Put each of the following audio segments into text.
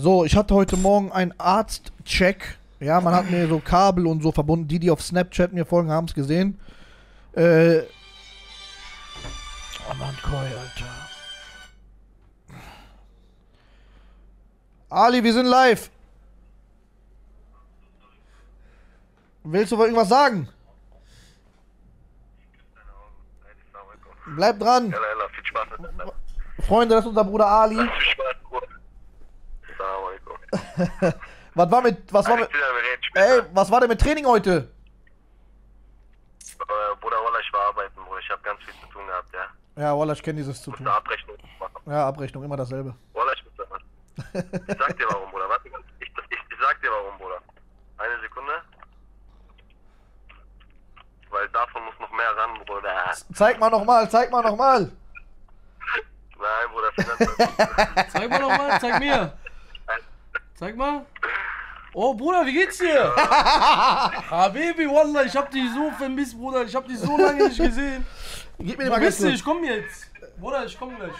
So, ich hatte heute Morgen einen Arztcheck. Ja, man hat mir so Kabel und so verbunden. Die, die auf Snapchat mir folgen, haben es gesehen. Äh. Oh Mann, Koi, Alter. Ali, wir sind live. Willst du wohl irgendwas sagen? Bleib dran. Freunde, das ist unser Bruder Ali. Viel Spaß. Was war mit. Was war mit. Ey, was war denn mit Training heute? Äh, Bruder, Wallah, ich war arbeiten, Bruder. Ich habe ganz viel zu tun gehabt, ja. Ja, Wallah, ich kenne dieses zu tun. Abrechnung machen. Ja, Abrechnung, immer dasselbe. Wallah, ich muss da was. Ich sag dir warum, Bruder. Warte. Ich, ich, ich sag dir warum, Bruder. Eine Sekunde. Weil davon muss noch mehr ran, Bruder. Zeig mal nochmal, zeig mal nochmal. Nein, Bruder, Finanzamt. Zeig mal nochmal, zeig mir. Zeig mal. Oh, Bruder, wie geht's dir? Habibi, Wallah, ich hab dich so vermisst, Bruder. Ich hab dich so lange nicht gesehen. Gib mir den Wo bist du? Ich komm jetzt. Bruder, ich komm gleich.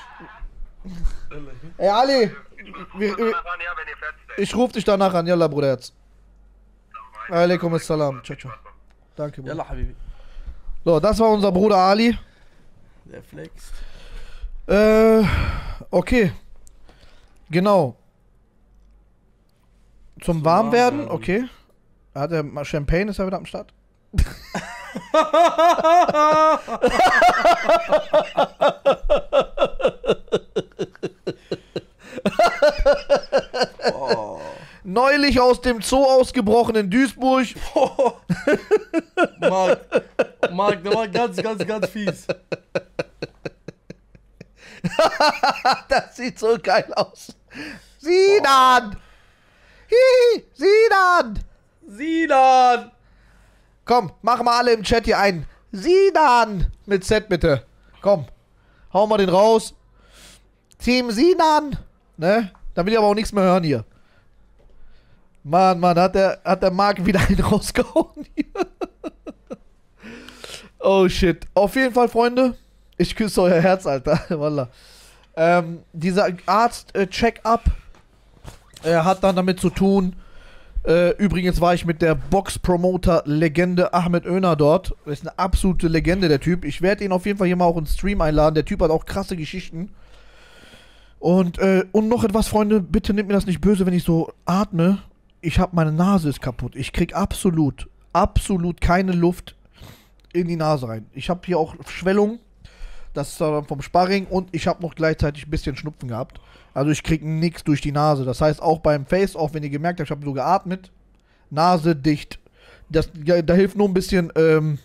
Ey, Ali, wir, wir, ich ruf dich danach an. Yalla, Bruderherz. Alaikum assalam. Ciao, ciao. Danke, Bruder. Yalla, Habibi. So, das war unser Bruder Ali. Der flext. Äh, okay. Genau. Zum Warmwerden, Warmwerden. okay. Hat er mal Champagne, ist er wieder am Start? Neulich aus dem Zoo ausgebrochen in Duisburg. Marc, Marc, der war ganz, ganz, ganz fies. Das sieht so geil aus. Sinan! Hihi, Sinan! Sinan! Komm, mach mal alle im Chat hier ein. Sinan! Mit Z bitte. Komm. Hau mal den raus. Team Sinan! Ne? Dann will ich aber auch nichts mehr hören hier. Mann, Mann, hat der, hat der Marc wieder einen rausgehauen hier. oh shit. Auf jeden Fall, Freunde. Ich küsse euer Herz, Alter. Wallah. Ähm, dieser Arzt-Check-up äh, hat dann damit zu tun. Äh, übrigens war ich mit der Box-Promoter-Legende Ahmed Öner dort. Das ist eine absolute Legende, der Typ. Ich werde ihn auf jeden Fall hier mal auch ins Stream einladen. Der Typ hat auch krasse Geschichten. Und, äh, und noch etwas, Freunde, bitte nehmt mir das nicht böse, wenn ich so atme. Ich habe meine Nase ist kaputt. Ich krieg absolut, absolut keine Luft in die Nase rein. Ich habe hier auch Schwellung. Das ist dann vom Sparring und ich habe noch gleichzeitig ein bisschen Schnupfen gehabt. Also ich krieg nichts durch die Nase. Das heißt auch beim Face, auch wenn ihr gemerkt habt, ich habe so geatmet, Nase dicht. Das, ja, da hilft nur ein bisschen ähm,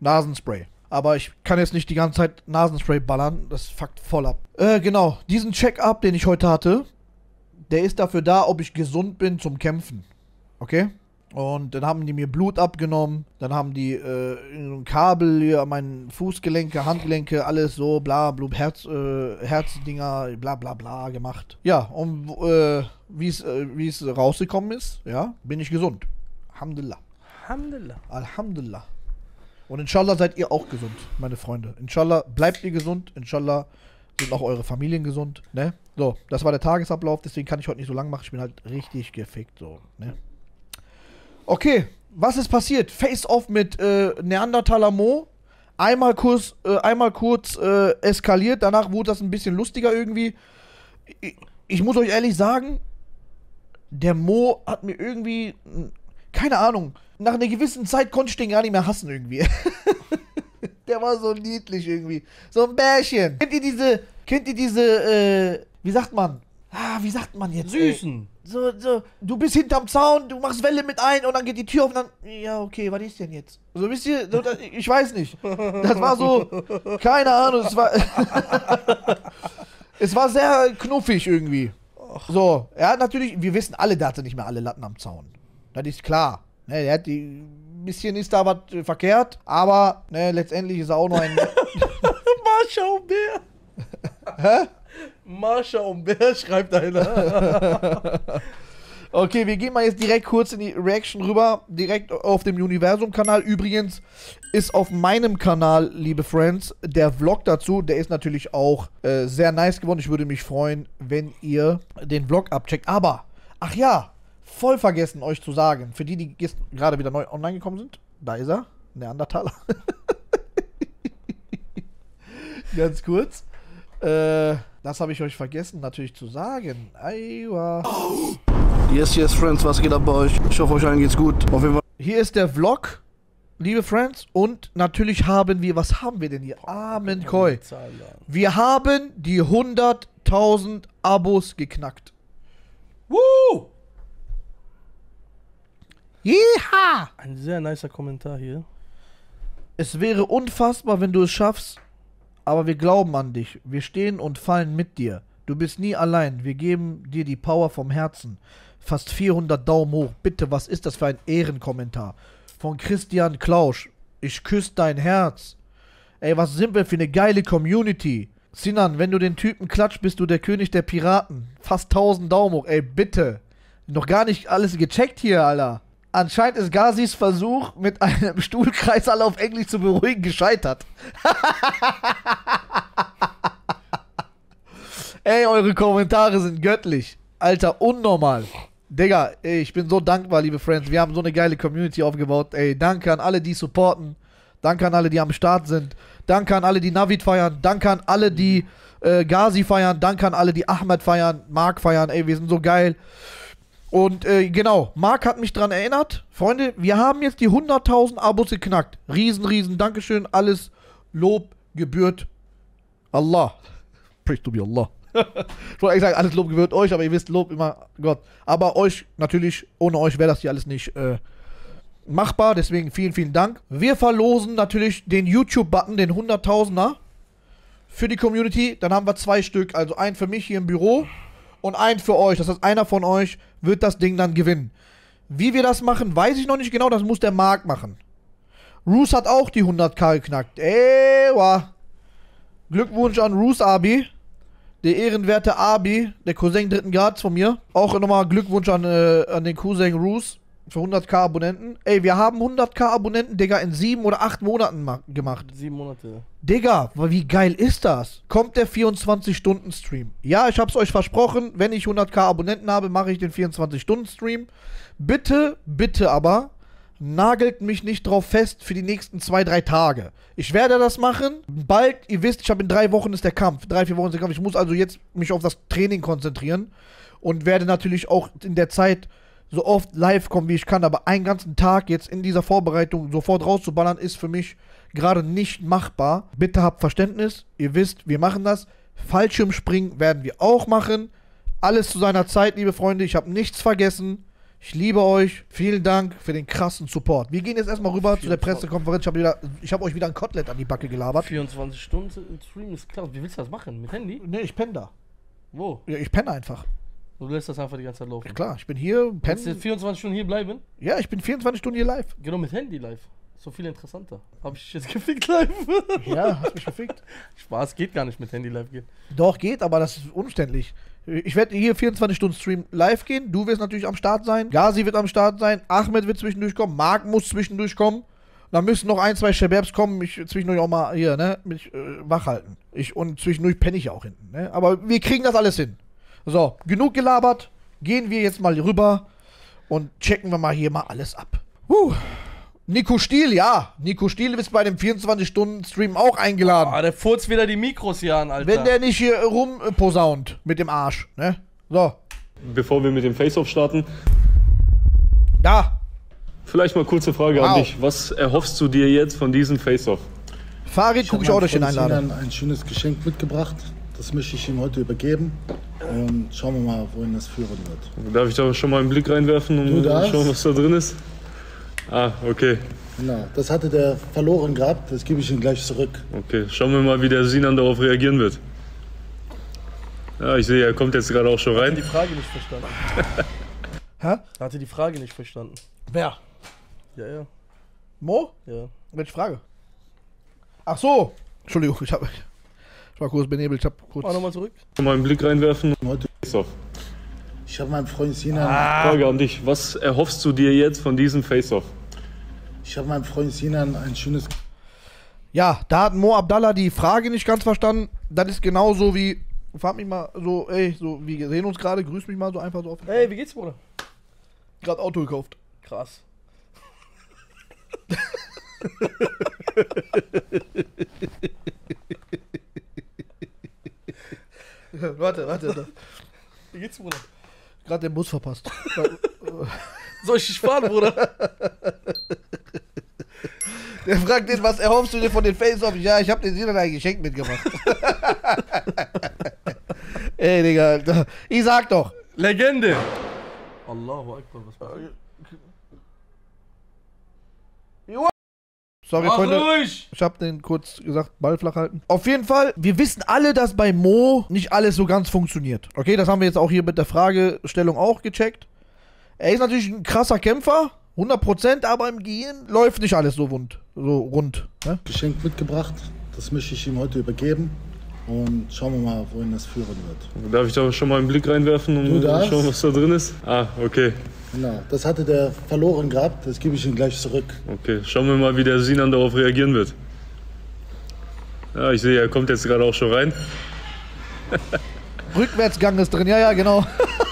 Nasenspray. Aber ich kann jetzt nicht die ganze Zeit Nasenspray ballern. Das fuckt voll ab. Äh, genau. Diesen Check-up, den ich heute hatte, der ist dafür da, ob ich gesund bin zum Kämpfen. Okay? Und dann haben die mir Blut abgenommen. Dann haben die äh, Kabel hier an meinen Fußgelenke, Handgelenke, alles so, bla, bla, Herz, äh, Herzdinger, bla, bla, bla gemacht. Ja, und äh, wie es äh, wie es rausgekommen ist, ja, bin ich gesund. Alhamdulillah. Alhamdulillah. Alhamdulillah. Und inshallah seid ihr auch gesund, meine Freunde. Inshallah bleibt ihr gesund. Inshallah sind auch eure Familien gesund, ne? So, das war der Tagesablauf, deswegen kann ich heute nicht so lang machen. Ich bin halt richtig gefickt, so, ne? Okay, was ist passiert? Face-Off mit äh, Neandertaler Mo. Einmal kurz, äh, einmal kurz äh, eskaliert, danach wurde das ein bisschen lustiger irgendwie. Ich, ich muss euch ehrlich sagen, der Mo hat mir irgendwie, mh, keine Ahnung, nach einer gewissen Zeit konnte ich den gar nicht mehr hassen irgendwie. der war so niedlich irgendwie. So ein Bärchen. Kennt ihr diese, kennt ihr diese, äh, wie sagt man? Ah, wie sagt man jetzt? ey? Süßen. So, so, du bist hinterm Zaun, du machst Welle mit ein und dann geht die Tür auf und dann, ja, okay, was ist denn jetzt? So, wisst ihr, so, das, ich weiß nicht. Das war so, keine Ahnung, es war, es war sehr knuffig irgendwie. So, er hat natürlich, wir wissen alle, der hatte nicht mehr alle Latten am Zaun. Das ist klar. Ne, der hat die, ein bisschen ist da was verkehrt, aber ne, letztendlich ist er auch nur ein, Marsha und Bär. hä? Marsha und Bär schreibt einer. Okay, wir gehen mal jetzt direkt kurz in die Reaction rüber. Direkt auf dem Universum-Kanal. Übrigens ist auf meinem Kanal, liebe Friends, der Vlog dazu. Der ist natürlich auch äh, sehr nice geworden. Ich würde mich freuen, wenn ihr den Vlog abcheckt. Aber, ach ja, voll vergessen euch zu sagen. Für die, die gerade wieder neu online gekommen sind. Da ist er. Neandertaler. Ganz kurz. Äh, das habe ich euch vergessen natürlich zu sagen. Aiwa. Yes, yes, Friends, was geht ab bei euch? Ich hoffe, euch allen geht's gut. Auf jeden Fall. Hier ist der Vlog, liebe Friends. Und natürlich haben wir, was haben wir denn hier? Amen Koi. Wir haben die 100.000 Abos geknackt. Woo! Jeha! Ein sehr nicer Kommentar hier. Es wäre unfassbar, wenn du es schaffst, aber wir glauben an dich. Wir stehen und fallen mit dir. Du bist nie allein. Wir geben dir die Power vom Herzen. Fast 400 Daumen hoch. Bitte, was ist das für ein Ehrenkommentar? Von Christian Klausch. Ich küsse dein Herz. Ey, was sind wir für eine geile Community? Sinan, wenn du den Typen klatscht, bist du der König der Piraten. Fast 1000 Daumen hoch. Ey, bitte. Noch gar nicht alles gecheckt hier, Alter. Anscheinend ist Gazis Versuch, mit einem Stuhlkreis alle auf Englisch zu beruhigen, gescheitert. Ey, eure Kommentare sind göttlich. Alter, unnormal. Digga, ey, ich bin so dankbar, liebe Friends. Wir haben so eine geile Community aufgebaut. Ey, danke an alle, die supporten. Danke an alle, die am Start sind. Danke an alle, die Navid feiern. Danke an alle, die äh, Gazi feiern. Danke an alle, die Ahmed feiern, Mark feiern. Ey, wir sind so geil. Und äh, genau, Marc hat mich dran erinnert. Freunde, wir haben jetzt die 100.000 Abos geknackt. Riesen, riesen Dankeschön. Alles Lob gebührt Allah. Praise to be Allah. ich wollte sagen, alles Lob gebührt euch, aber ihr wisst, Lob immer Gott. Aber euch, natürlich, ohne euch wäre das hier alles nicht äh, machbar. Deswegen vielen, vielen Dank. Wir verlosen natürlich den YouTube-Button, den 100.000er für die Community. Dann haben wir zwei Stück. Also einen für mich hier im Büro und einen für euch. Das heißt, einer von euch wird das Ding dann gewinnen. Wie wir das machen, weiß ich noch nicht genau. Das muss der Marc machen. Roos hat auch die 100k geknackt. Ewa. Glückwunsch an Roos Abi. Der ehrenwerte Abi, der Cousin dritten Grads von mir. Auch nochmal Glückwunsch an, äh, an den Cousin Roos für 100k Abonnenten. Ey, wir haben 100k Abonnenten, Digga, in sieben oder acht Monaten ma- gemacht. Sieben Monate. Digga, wie geil ist das? Kommt der 24-Stunden-Stream? Ja, ich hab's euch versprochen, wenn ich 100k Abonnenten habe, mache ich den 24-Stunden-Stream. Bitte, bitte aber, nagelt mich nicht drauf fest für die nächsten zwei, drei Tage. Ich werde das machen. Bald, ihr wisst, ich habe in drei Wochen ist der Kampf. Drei, vier Wochen ist der Kampf. Ich muss also jetzt mich auf das Training konzentrieren und werde natürlich auch in der Zeit so oft live kommen, wie ich kann. Aber einen ganzen Tag jetzt in dieser Vorbereitung sofort rauszuballern, ist für mich gerade nicht machbar. Bitte habt Verständnis. Ihr wisst, wir machen das. Fallschirmspringen werden wir auch machen. Alles zu seiner Zeit, liebe Freunde. Ich habe nichts vergessen. Ich liebe euch. Vielen Dank für den krassen Support. Wir gehen jetzt erstmal rüber zu der Pressekonferenz. Ich habe habe euch wieder ein Kotelett an die Backe gelabert. 24 Stunden Stream ist klar. Wie willst du das machen? Mit Handy? Nee, ich penne da. Wo? Ja, ich penne einfach. Du lässt das einfach die ganze Zeit laufen. Ja, klar, ich bin hier, Kannst du penne. 24 Stunden hier bleiben? Ja, ich bin 24 Stunden hier live. Genau mit Handy live. So viel interessanter. Hab ich jetzt gefickt live? Ja, hast mich gefickt. Spaß, geht gar nicht mit Handy live gehen. Doch, geht, aber das ist umständlich. Ich werde hier 24 Stunden Stream live gehen. Du wirst natürlich am Start sein. Gazi wird am Start sein. Ahmed wird zwischendurch kommen. Marc muss zwischendurch kommen. Dann müssen noch ein, zwei Shababs kommen, mich zwischendurch auch mal hier, ne, mich äh, wach halten. Ich, und zwischendurch penne ich auch hinten, ne. Aber wir kriegen das alles hin. So, genug gelabert. Gehen wir jetzt mal rüber und checken wir mal hier mal alles ab. Huh. Nico Stiel, ja. Nico Stiel ist bei dem 24-Stunden-Stream auch eingeladen. Ah, der furzt wieder die Mikros hier an, Alter. Wenn der nicht hier rumposaunt mit dem Arsch, ne? So, Bevor wir mit dem Face-Off starten, da. vielleicht mal kurze Frage Wow. an dich. Was erhoffst du dir jetzt von diesem Face-Off? Farid gucke ich auch durch den Einladen. Sinan ein schönes Geschenk mitgebracht. Das möchte ich ihm heute übergeben. Und schauen wir mal, wohin das führen wird. Darf ich da schon mal einen Blick reinwerfen und darfst. schauen, was da drin ist? Ah, okay. Genau, das hatte der verloren gehabt. Das gebe ich ihm gleich zurück. Okay, schauen wir mal, wie der Sinan darauf reagieren wird. Ja, ich sehe, er kommt jetzt gerade auch schon die rein. Frage nicht verstanden. Hä? Er hatte die Frage nicht verstanden. Wer? Ja, ja, Mo? ja. Welche Frage? Ach so. Entschuldigung, ich, hab, ich war kurz benebelt. Ich hab kurz. Mach nochmal zurück. Mal einen Blick reinwerfen. Heute Face-Off. Ich habe meinem Freund Sinan, Frage an dich. Was erhoffst du dir jetzt von diesem Face-Off? ich habe meinem Freund Sinan ein schönes Ja, da hat Mo Abdallah die Frage nicht ganz verstanden. Das ist genauso wie. Frag mich mal so, ey, so, wir sehen uns gerade, grüß mich mal so einfach so auf. Hey, wie geht's, Bruder? Gerade Auto gekauft. Krass. warte, warte. Wie geht's, Bruder? Gerade den Bus verpasst. Soll ich dich fahren, Bruder? Der fragt den, was erhoffst du dir von den Face-Off? Ja, ich hab den Sinan ein Geschenk mitgebracht. ey, Digga, ich sag doch. Legende. Allahu Akbar, was war Sorry, Mach Freunde. ruhig! Ich hab den kurz gesagt, Ball flach halten. Auf jeden Fall, wir wissen alle, dass bei Mo nicht alles so ganz funktioniert. Okay, das haben wir jetzt auch hier mit der Fragestellung auch gecheckt. Er ist natürlich ein krasser Kämpfer, 100%, aber im Gehirn läuft nicht alles so rund. So rund ne? Geschenk mitgebracht. Das möchte ich ihm heute übergeben. Und schauen wir mal, wohin das führen wird. Darf ich da schon mal einen Blick reinwerfen und darfst. schauen, was da drin ist? Ah, okay. Genau, das hatte der verloren gehabt. Das gebe ich ihm gleich zurück. Okay, schauen wir mal, wie der Sinan darauf reagieren wird. Ja, ich sehe, er kommt jetzt gerade auch schon rein. Rückwärtsgang ist drin, ja, ja, genau.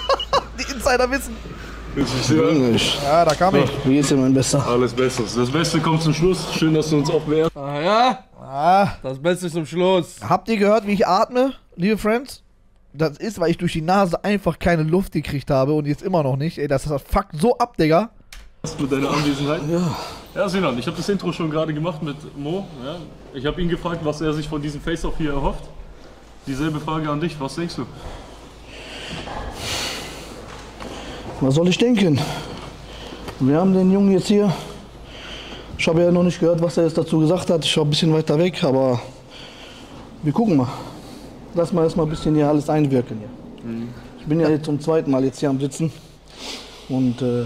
Die Insider wissen. Englisch. Ja, da kam ich. Wie geht's dir, mein Bester? Alles Bestes. Das Beste kommt zum Schluss. Schön, dass du uns auch beehrst. Ah ja, Ah, das Beste zum Schluss. habt ihr gehört, wie ich atme, liebe Friends? Das ist, weil ich durch die Nase einfach keine Luft gekriegt habe und jetzt immer noch nicht. Ey, das fuckt so ab, Digga. mit deiner Anwesenheit. Ja. Ja, Sinan, ich habe das Intro schon gerade gemacht mit Mo. Ja. Ich habe ihn gefragt, was er sich von diesem Face-Off hier erhofft. Dieselbe Frage an dich. Was denkst du? Was soll ich denken? Wir haben den Jungen jetzt hier. Ich habe ja noch nicht gehört, was er jetzt dazu gesagt hat. Ich war ein bisschen weiter weg, aber wir gucken mal. Lass mal erstmal ein bisschen hier alles einwirken hier. Ich bin ja jetzt zum zweiten Mal jetzt hier am Sitzen. Und äh,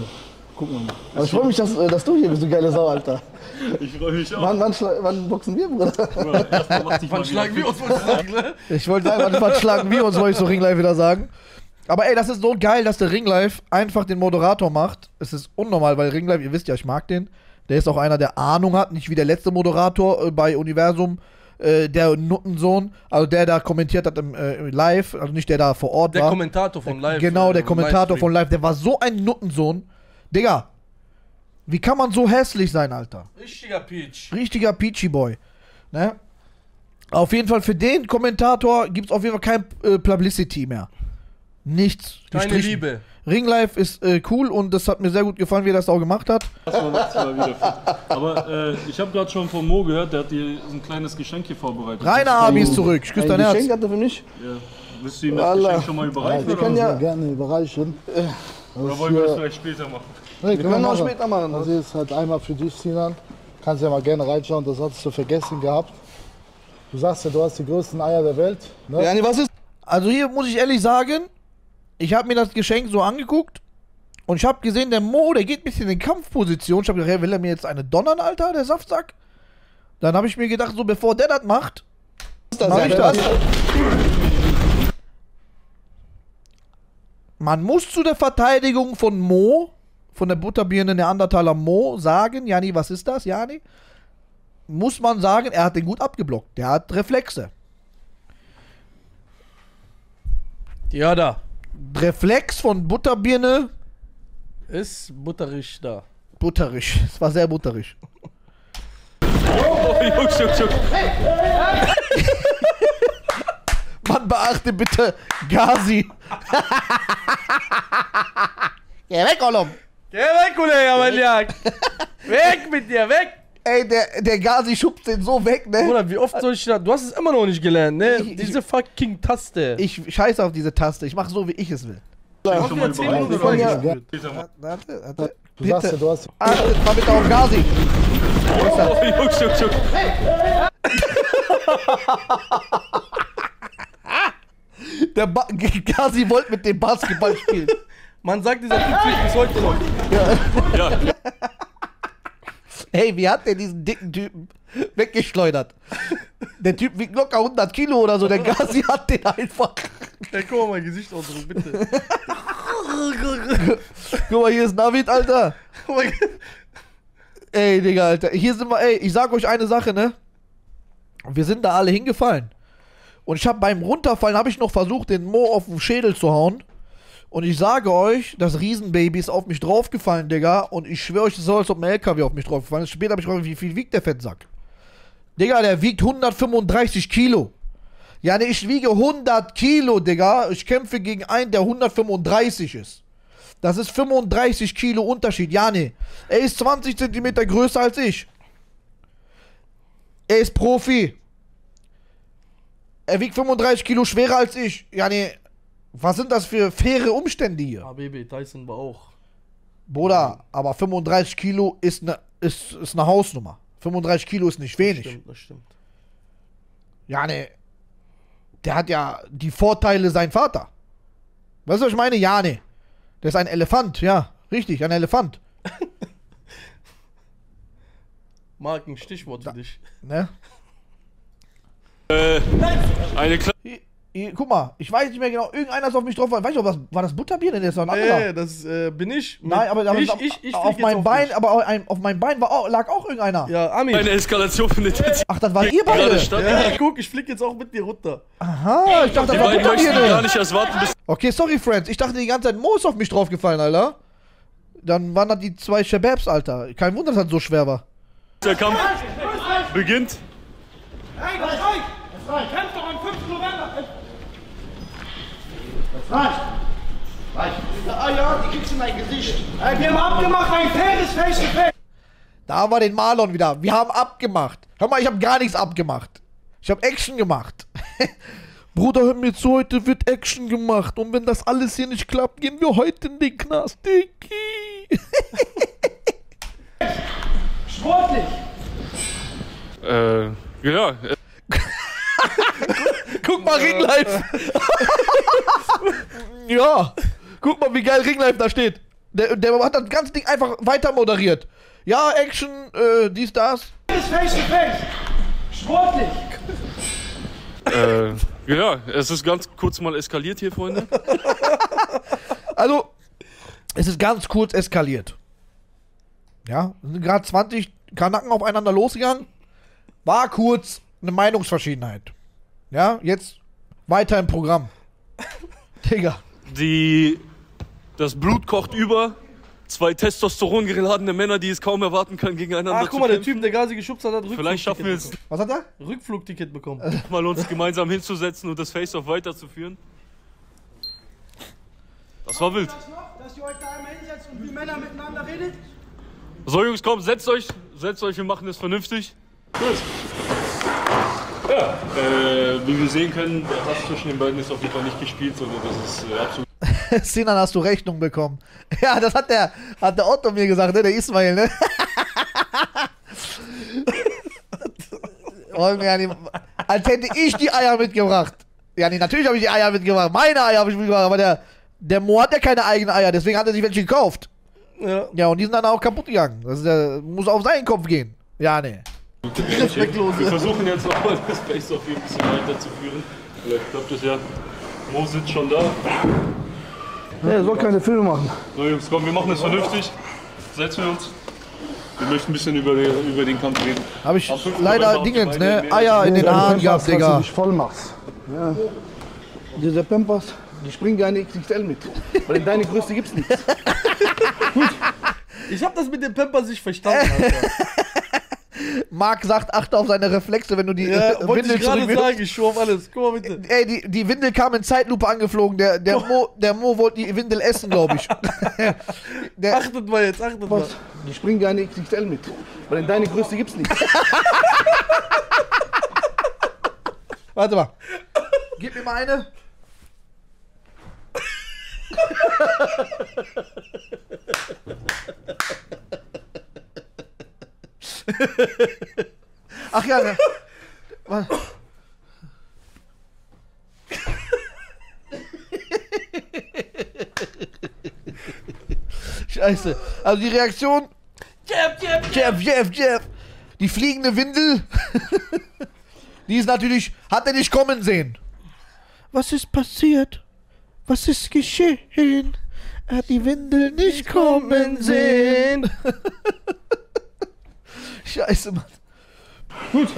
gucken wir mal. Aber ich freue mich, dass, äh, dass du hier bist, du geile Sau, Alter. Ich freue mich auch. Wann, wann, wann boxen wir, Bruder? Bruder, Wann schlagen wir uns wohl sagen, ne? Ich wollte sagen, wann schlagen wir uns, wollte ich so Ringlife wieder sagen. Aber ey, das ist so geil, dass der Ringlife einfach den Moderator macht. Es ist unnormal, weil Ringlife, ihr wisst ja, ich mag den. Der ist auch einer, der Ahnung hat, nicht wie der letzte Moderator äh, bei Universum, äh, der Nuttensohn, also der da kommentiert hat im äh, Live, also nicht der da vor Ort Der war. Kommentator von Live. Genau, der äh, Kommentator von Live, der war so ein Nuttensohn. Digga, wie kann man so hässlich sein, Alter? Richtiger Peach. Richtiger Peachy Boy. Ne? Auf jeden Fall für den Kommentator gibt es auf jeden Fall kein äh, Publicity mehr. Nichts. Keine gestrichen. Liebe. Ringlife ist äh, cool und das hat mir sehr gut gefallen, wie er das auch gemacht hat. Aber äh, ich habe gerade schon von Mo gehört, der hat dir ein kleines Geschenk hier vorbereitet. Rainer Abi ist zurück. Ich küsse Ein dein Geschenk Herz. hat er für mich. Ja. Willst du ihm das Allah. Geschenk schon mal überreichen? Wir oder? können ja- gerne überreichen. Oder ist wollen wir das vielleicht später machen? Nee, Wir können auch später machen. Das ist halt einmal für dich, Sinan. Kannst ja mal gerne reinschauen, das hattest du vergessen gehabt. Du sagst ja, du hast die größten Eier der Welt. Ne? Ja, nee, was ist? Also hier muss ich ehrlich sagen, ich habe mir das Geschenk so angeguckt und ich habe gesehen, der Mo, der geht ein bisschen in Kampfposition. Ich habe gedacht, hey, will er mir jetzt eine donnern, Alter, der Saftsack? Dann habe ich mir gedacht, so bevor der das macht, das? mach Ja, ich das- das. Man muss zu der Verteidigung von Mo, von der Butterbirne Neandertaler Mo, sagen, Jani, was ist das, Jani? Muss man sagen, er hat den gut abgeblockt. Der hat Reflexe. Ja, da. Reflex von Butterbirne, Ist butterig da. butterig. Es war sehr butterig. Oh, Jungs, Jungs, Jungs. Man beachte bitte Gazi. Geh weg, Olom. Geh weg, Kollege, mein Jagd. Weg mit dir, weg. Ey, der, der Gazi schubst den so weg, ne? Bruder, wie oft soll ich da... Du hast es immer noch nicht gelernt, ne? Ich- ich- Diese fucking Taste. Ich scheiße auf diese Taste. Ich mach so, wie ich es will. Schon mal ja- Später machen. Warte, warte. Du sagst ja, du hast Achtet mal bitte auf Gazi. Oh, Jungs, Jungs, Jungs. Der ba Gazi wollte mit dem Basketball spielen. Man sagt, dieser Typ bis heute noch. Ja, Hey, wie hat der diesen dicken Typen weggeschleudert? Der Typ wiegt locker 100 Kilo oder so. Der Gazi hat den einfach. Ey, guck mal mein Gesicht ausdrücken, bitte. Guck mal, hier ist Navid, Alter. Oh mein Gott. Ey, Digga, Alter. Hier sind wir, ey, ich sag euch eine Sache, ne? Wir sind da alle hingefallen. Und ich habe beim Runterfallen, habe ich noch versucht, den Mo auf den Schädel zu hauen. Und ich sage euch, das Riesenbaby ist auf mich draufgefallen, Digga. Und ich schwöre euch, es ist so, als ob ein LKW auf mich draufgefallen ist. Später habe ich gefragt, wie viel wiegt der Fettsack? Digga, der wiegt 135 Kilo. Ja, ne, ich wiege 100 Kilo, Digga. Ich kämpfe gegen einen, der 135 ist. Das ist 35 Kilo Unterschied. Ja, ne. Er ist 20 Zentimeter größer als ich. Er ist Profi. Er wiegt 35 Kilo schwerer als ich. Ja, ne. Was sind das für faire Umstände hier? Habibi, Tyson war auch. Bruder, aber 35 Kilo ist eine ist, ist ne Hausnummer. 35 Kilo ist nicht wenig. Stimmt, das stimmt. Ja, ne. Der hat ja die Vorteile sein Vater. Weißt du, was ich meine? Ja, ne. Der ist ein Elefant, ja. Richtig, ein Elefant. Marc, ein Stichwort für dich. Ne? Äh, eine kleine. Hier, guck mal, ich weiß nicht mehr genau, irgendeiner ist auf mich drauf. Weißt du, was, war das Butterbier? denn? das war ein anderer. Äh, das äh, bin ich. Nein, aber, aber ich, auf, ich, ich auf meinem Bein, aber auf, auf meinem Bein war auch, lag auch irgendeiner. Ja, Ami. Eine Eskalation findet jetzt Ach, das war ihr beide. Ja, guck, ich flieg jetzt auch mit dir runter. Aha, ich dachte, Die das war Butterbier. gar denn. nicht erst warten, bis Okay, sorry, Friends. Ich dachte die ganze Zeit, Mo ist auf mich draufgefallen, Alter. Dann waren da die zwei Shababs, Alter. Kein Wunder, dass das so schwer war. der Kampf beginnt. Hey, das reicht! Das reicht! Kämpft doch am 5. November! Ah ja, die kriegst in dein Gesicht. Hey, wir haben abgemacht, ein faires Face-to-Face! Da haben wir den Marlon wieder. Wir haben abgemacht. Hör mal, ich habe gar nichts abgemacht. Ich habe Action gemacht. Bruder, hör mir zu, heute wird Action gemacht. Und wenn das alles hier nicht klappt, gehen wir heute in den Knast. Dicky. Sportlich! Äh, ja, äh, Guck mal, Ringlife. ja. Guck mal, wie geil Ringlife da steht. Der, der hat das ganze Ding einfach weiter moderiert. Ja, Action, äh, dies, das. Faires Face-to-Face! Sportlich! äh, ja, es ist ganz kurz mal eskaliert hier, Freunde. Also, es ist ganz kurz eskaliert. Ja, es sind gerade 20 Kanaken aufeinander losgegangen. War kurz eine Meinungsverschiedenheit. Ja, jetzt weiter im Programm. Digga. Die, das Blut kocht über. Zwei Testosteron geladene Männer, die es kaum erwarten können, gegeneinander Ach, zu guck mal, der. Typ, der Gasi geschubst hat, hat Rückflugticket Vielleicht schaffen wir es Was hat er? Rückflugticket bekommen. mal uns gemeinsam hinzusetzen und das Face-Off weiterzuführen. Das war wild. Das noch, dass ihr euch da einmal hinsetzt und wie Männer miteinander redet? So Jungs, komm, setzt euch, setzt euch, wir machen das vernünftig. Gut. Ja, äh, wie wir sehen können, der Hass zwischen den beiden ist auf jeden Fall nicht gespielt, sondern das ist äh, absolut Sinan, hast du Rechnung bekommen. Ja, das hat der, hat der Otto mir gesagt, ne? Der Ismail, ne? Ja Als hätte ich die Eier mitgebracht. Ja, nee, natürlich habe ich die Eier mitgebracht. Meine Eier habe ich mitgebracht, aber der, der Mo hat ja keine eigenen Eier, deswegen hat er sich welche gekauft. Ja. Ja, und die sind dann auch kaputt gegangen. Das ist, der, muss auf seinen Kopf gehen. Ja, nee. Wir versuchen jetzt nochmal das Face-Off hier ein bisschen weiterzuführen. Vielleicht klappt es ja. Mo sitzt schon da. Er soll keine Filme machen. So Jungs, komm, wir machen das vernünftig. Setzen wir uns. Wir möchten ein bisschen über, den- über den Kampf reden. Habe ich Am 5. leider Dingens, auf ne? Eier in den Haaren gehabt, dass du Digga. dich voll machst. Ja. Diese Pampers, die springen gerne XXL mit. Weil in deine Größe gibt's nichts. Ich hab das mit dem Pampers nicht verstanden, Alter. Marc sagt, achte auf seine Reflexe, wenn du die Ja, äh, Windel ich gerade sagen, ich schwör auf alles. Guck mal bitte. Ey, die, die Windel kam in Zeitlupe angeflogen. Der, der, Mo, der Mo wollte die Windel essen, glaube ich. der, Achtet mal jetzt, achtet mal. Die springen gerne XXL mit. Weil in deine Größe gibt's nichts. warte mal. Gib mir mal eine. Ach ja, ja. Warte. Scheiße. Also die Reaktion. Jeff, Jeff, Jeff, Jeff, Jeff. Die fliegende Windel. die ist natürlich, hat er nicht kommen sehen. Was ist passiert? Was ist geschehen? Er hat die Windel nicht kommen sehen. Scheiße, Mann. Gut.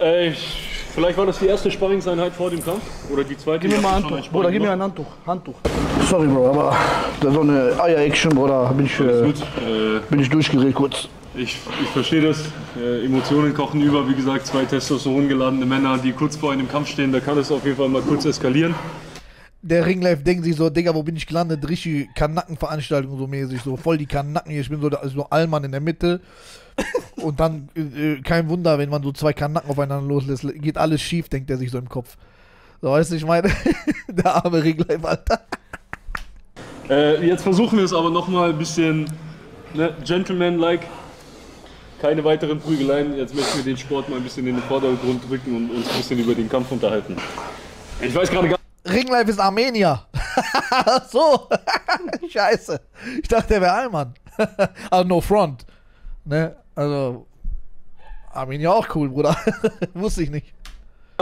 Äh, ich, vielleicht war das die erste Sparringseinheit vor dem Kampf. Oder die zweite. Gib mir mal Handtuch. Bruder, gib mir ein Handtuch. Handtuch. Sorry, Bro, aber da so eine Eier-Action, Bruder, bin ich, äh, Gut. Äh, bin ich durchgedreht kurz. ich, ich verstehe das. Äh, Emotionen kochen über. Wie gesagt, zwei Testosteron geladene Männer, die kurz vor einem Kampf stehen. Da kann es auf jeden Fall mal kurz eskalieren. Der Ringlife denkt sich so, Digga, wo bin ich gelandet? Richtig Kanackenveranstaltung so mäßig, so voll die Kanacken hier. Ich bin so, da ist so Allmann in der Mitte. Und dann, äh, kein Wunder, wenn man so zwei Kanacken aufeinander loslässt, geht alles schief, denkt er sich so im Kopf. So, weißt du, ich meine, der arme Ringlife, Alter. Äh, jetzt versuchen wir es aber nochmal ein bisschen ne, Gentleman-like. Keine weiteren Prügeleien. Jetzt möchten wir den Sport mal ein bisschen in den Vordergrund drücken und uns ein bisschen über den Kampf unterhalten. Ich weiß gerade gar Ringlife ist Armenier. so. Scheiße. Ich dachte, der wäre Allmann. also no front. Ne? Also, Armenier auch cool, Bruder. Wusste ich nicht.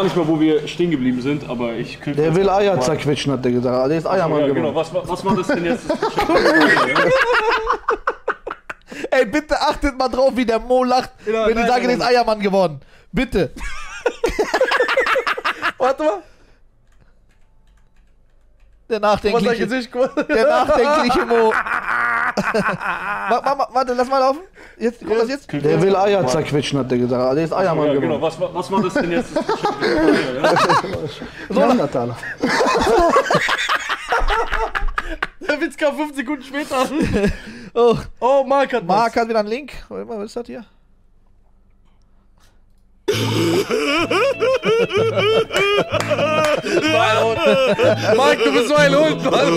nicht mal, wo wir stehen geblieben sind, aber ich könnte. Der will Eier zerquetschen, hat der gesagt. Der ist Eiermann Ja, geworden. genau. Was, war- was war das denn jetzt? Ey, bitte achtet mal drauf, wie der Mo lacht, Ja, wenn ich nein, sage, der nein. ist Eiermann geworden. Bitte. Warte mal. Der Was nachdenkliche, der nachdenkliche Mo. Wa- wa- wa- Warte, lass mal laufen. Jetzt, kommt das jetzt? Der will Eier zerquetschen, hat der gesagt. Der ist Eiermann Ja, genau. Was, was war das denn jetzt? Neandertaler. Der Witz kam fünf Sekunden später. Oh, Oh, Mark hat was. Marc hat wieder einen Link. Was ist das hier? Marc, du bist so ein Hund, Mann.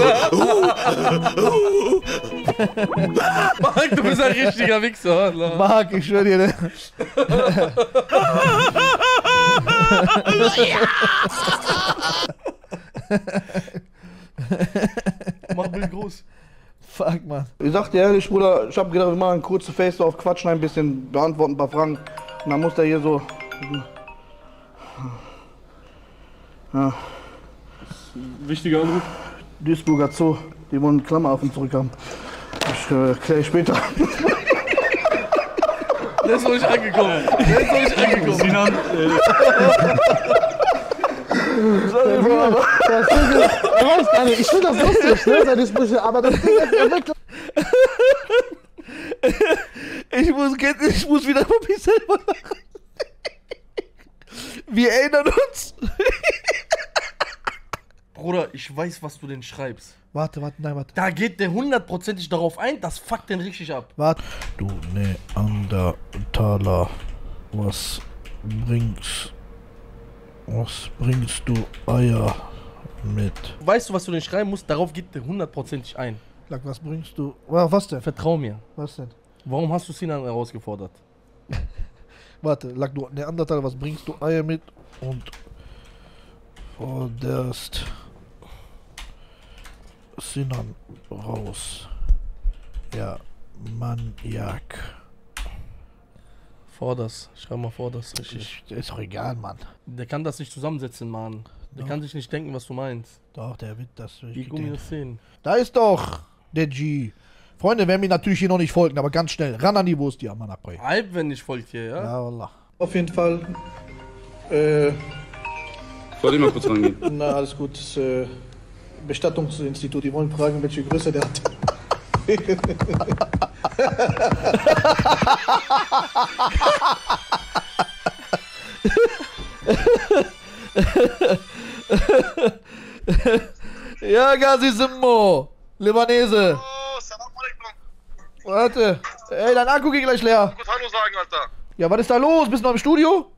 Marc, du bist ein richtiger Wichser. Alter. Marc, ich schwöre dir. Ne? Mach Bild groß. Fuck, Mann. Ich sag dir ehrlich, Bruder, ich hab gedacht, wir machen einen kurzen Face-Off, quatschen ein bisschen, beantworten ein paar Fragen. Und dann muss der hier so. Ja, Wichtiger Anruf. Duisburger Zoo, die wollen Klammeraffen zurückhaben. Ich äh, klär ich später. Der ist noch nicht angekommen. Der ist noch nicht angekommen. Sinan, äh, Das Ding ist, gar nicht, ich finde das lustig, ne, seine Sprüche, aber das Ding ist, er wirklich Ich muss, ich muss wieder mich selber lachen. Wir erinnern uns. Bruder, ich weiß, was du denn schreibst. Warte, warte, nein, warte. Da geht der hundertprozentig darauf ein, das fuckt den richtig ab. Warte. Du Neandertaler, was bringst, was bringst du Eier mit? Weißt du, was du denn schreiben musst? Darauf geht der hundertprozentig ein. Lack, was bringst du? Wa- Was denn? Vertrau mir. Was denn? Warum hast du Sinan herausgefordert? Warte, Lack, du Neandertaler, was bringst du Eier mit? Und forderst Sinan raus. Ja, Maniak. Vor das. Schreib mal vor das. Richtig. Ich, ist doch egal, Mann. Der kann das nicht zusammensetzen, Mann. Der kann sich nicht denken, was du meinst. Doch, der wird das. Wie Gummi sehen. Da ist doch der G. Freunde, wer mir natürlich hier noch nicht folgen, aber ganz schnell. Ran an die Wurst, Mann, abbrechen. Halb, wenn ich folgt hier, ja? Ja, wallah. Auf jeden Fall. Äh, Soll ich mal kurz rangehen? na, alles gut. Das, äh, Bestattungsinstitut, die wollen fragen, welche Größe der hat. Ja, Gazi Simmo. Libanese. Warte. Ey, dein Akku geht gleich leer. Kurz Hallo sagen, Alter. Ja, was ist da los? Bist du noch im Studio?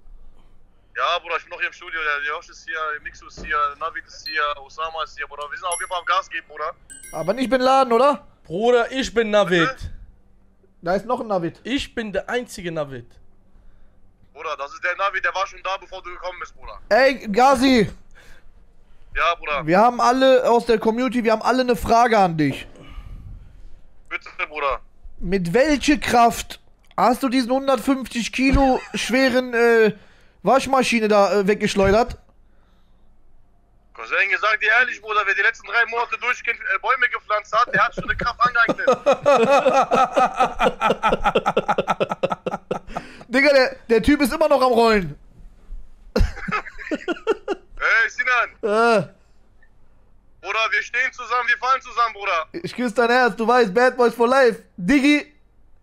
Ja, Bruder, ich bin noch hier im Studio. Der Josh ist hier, der Mixu ist hier, Navid ist hier, Osama ist hier, Bruder. Wir sind auf jeden Fall am Gas geben, Bruder. Aber nicht Bin Laden, oder? Bruder, ich bin Navid. Da ist noch ein Navid. Ich bin der einzige Navid. Bruder, das ist der Navid, der war schon da, bevor du gekommen bist, Bruder. Ey, Gazi, Ja, Bruder. wir haben alle aus der Community, wir haben alle eine Frage an dich. Bitte, Bruder. Mit welcher Kraft hast du diesen 150 Kilo schweren äh, Waschmaschine da äh, weggeschleudert? Cousin, gesagt dir ehrlich, Bruder, wer die letzten drei Monate durchgehend äh, Bäume gepflanzt hat, der hat schon eine Kraft angeeignet. Digga, der, der Typ ist immer noch am Rollen. Hey, Sinan, Äh, Bruder, wir stehen zusammen, wir fallen zusammen, Bruder. ich küsse dein Herz, du weißt, Bad Boys for Life. Diggi,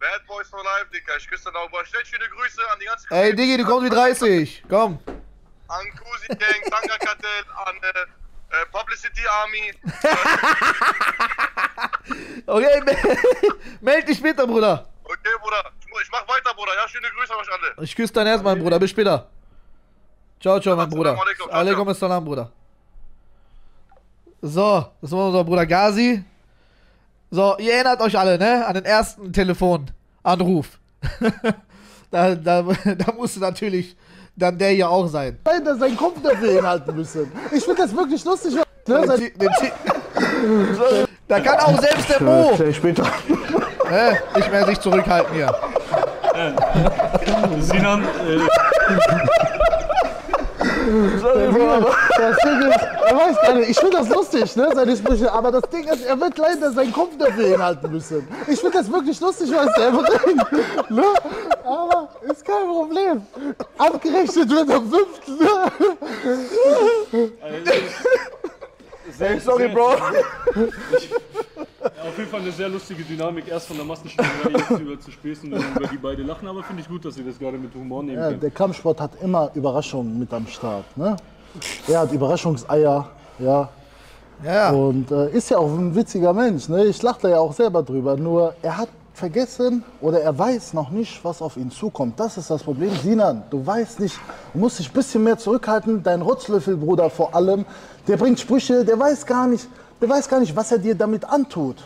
Bad Boys for Life, Dicker. Ich küsse deine Augen. Stell schöne Grüße an die ganze ey Diggi, du kommst wie 30. Komm. An Kusi Gang, Tanga Kartell, an äh, äh, Publicity Army. Okay, me- meld dich später, Bruder. Okay, Bruder. Ich, mach weiter, Bruder. Ja, schöne Grüße an euch alle. Ich küsse dein Herz, mein Bruder. Bis später. Ciao, ciao, mein Bruder. Alaikum. Bruder. So, das war unser Bruder Gazi. So, ihr erinnert euch alle, ne? An den ersten Telefonanruf. da, da, da musste natürlich dann der hier auch sein. Nein, der seinen Kopf dafür hinhalten müssen. Ich finde das wirklich lustig. Ne? Den da kann auch selbst der Mo ich später. ne, nicht mehr sich zurückhalten hier. Sinan, äh, Das Ding ist, er weiß gar nicht, ich finde das lustig, ne, seine Sprüche, aber das Ding ist, er wird leider seinen Kopf dafür hinhalten müssen. Ich finde das wirklich lustig, was der bringt, ne, aber ist kein Problem. Abgerechnet wird am 5. Sehr, Sorry, sehr, Bro. Auf jeden Fall eine sehr lustige Dynamik, erst von der Massenschlägerei über zu Späßen und über die beide lachen, aber finde ich gut, dass sie das gerade mit Humor nehmen Ja, können. der Kampfsport hat immer Überraschungen mit am Start, ne. Er hat Überraschungseier, ja, Ja, Und äh, ist ja auch ein witziger Mensch. Ne? Ich lache da ja auch selber drüber. Nur er hat vergessen oder er weiß noch nicht, was auf ihn zukommt. Das ist das Problem. Sinan, du weißt nicht, du musst dich ein bisschen mehr zurückhalten. Dein Rotzlöffelbruder vor allem, der bringt Sprüche, der weiß gar nicht, der weiß gar nicht, was er dir damit antut.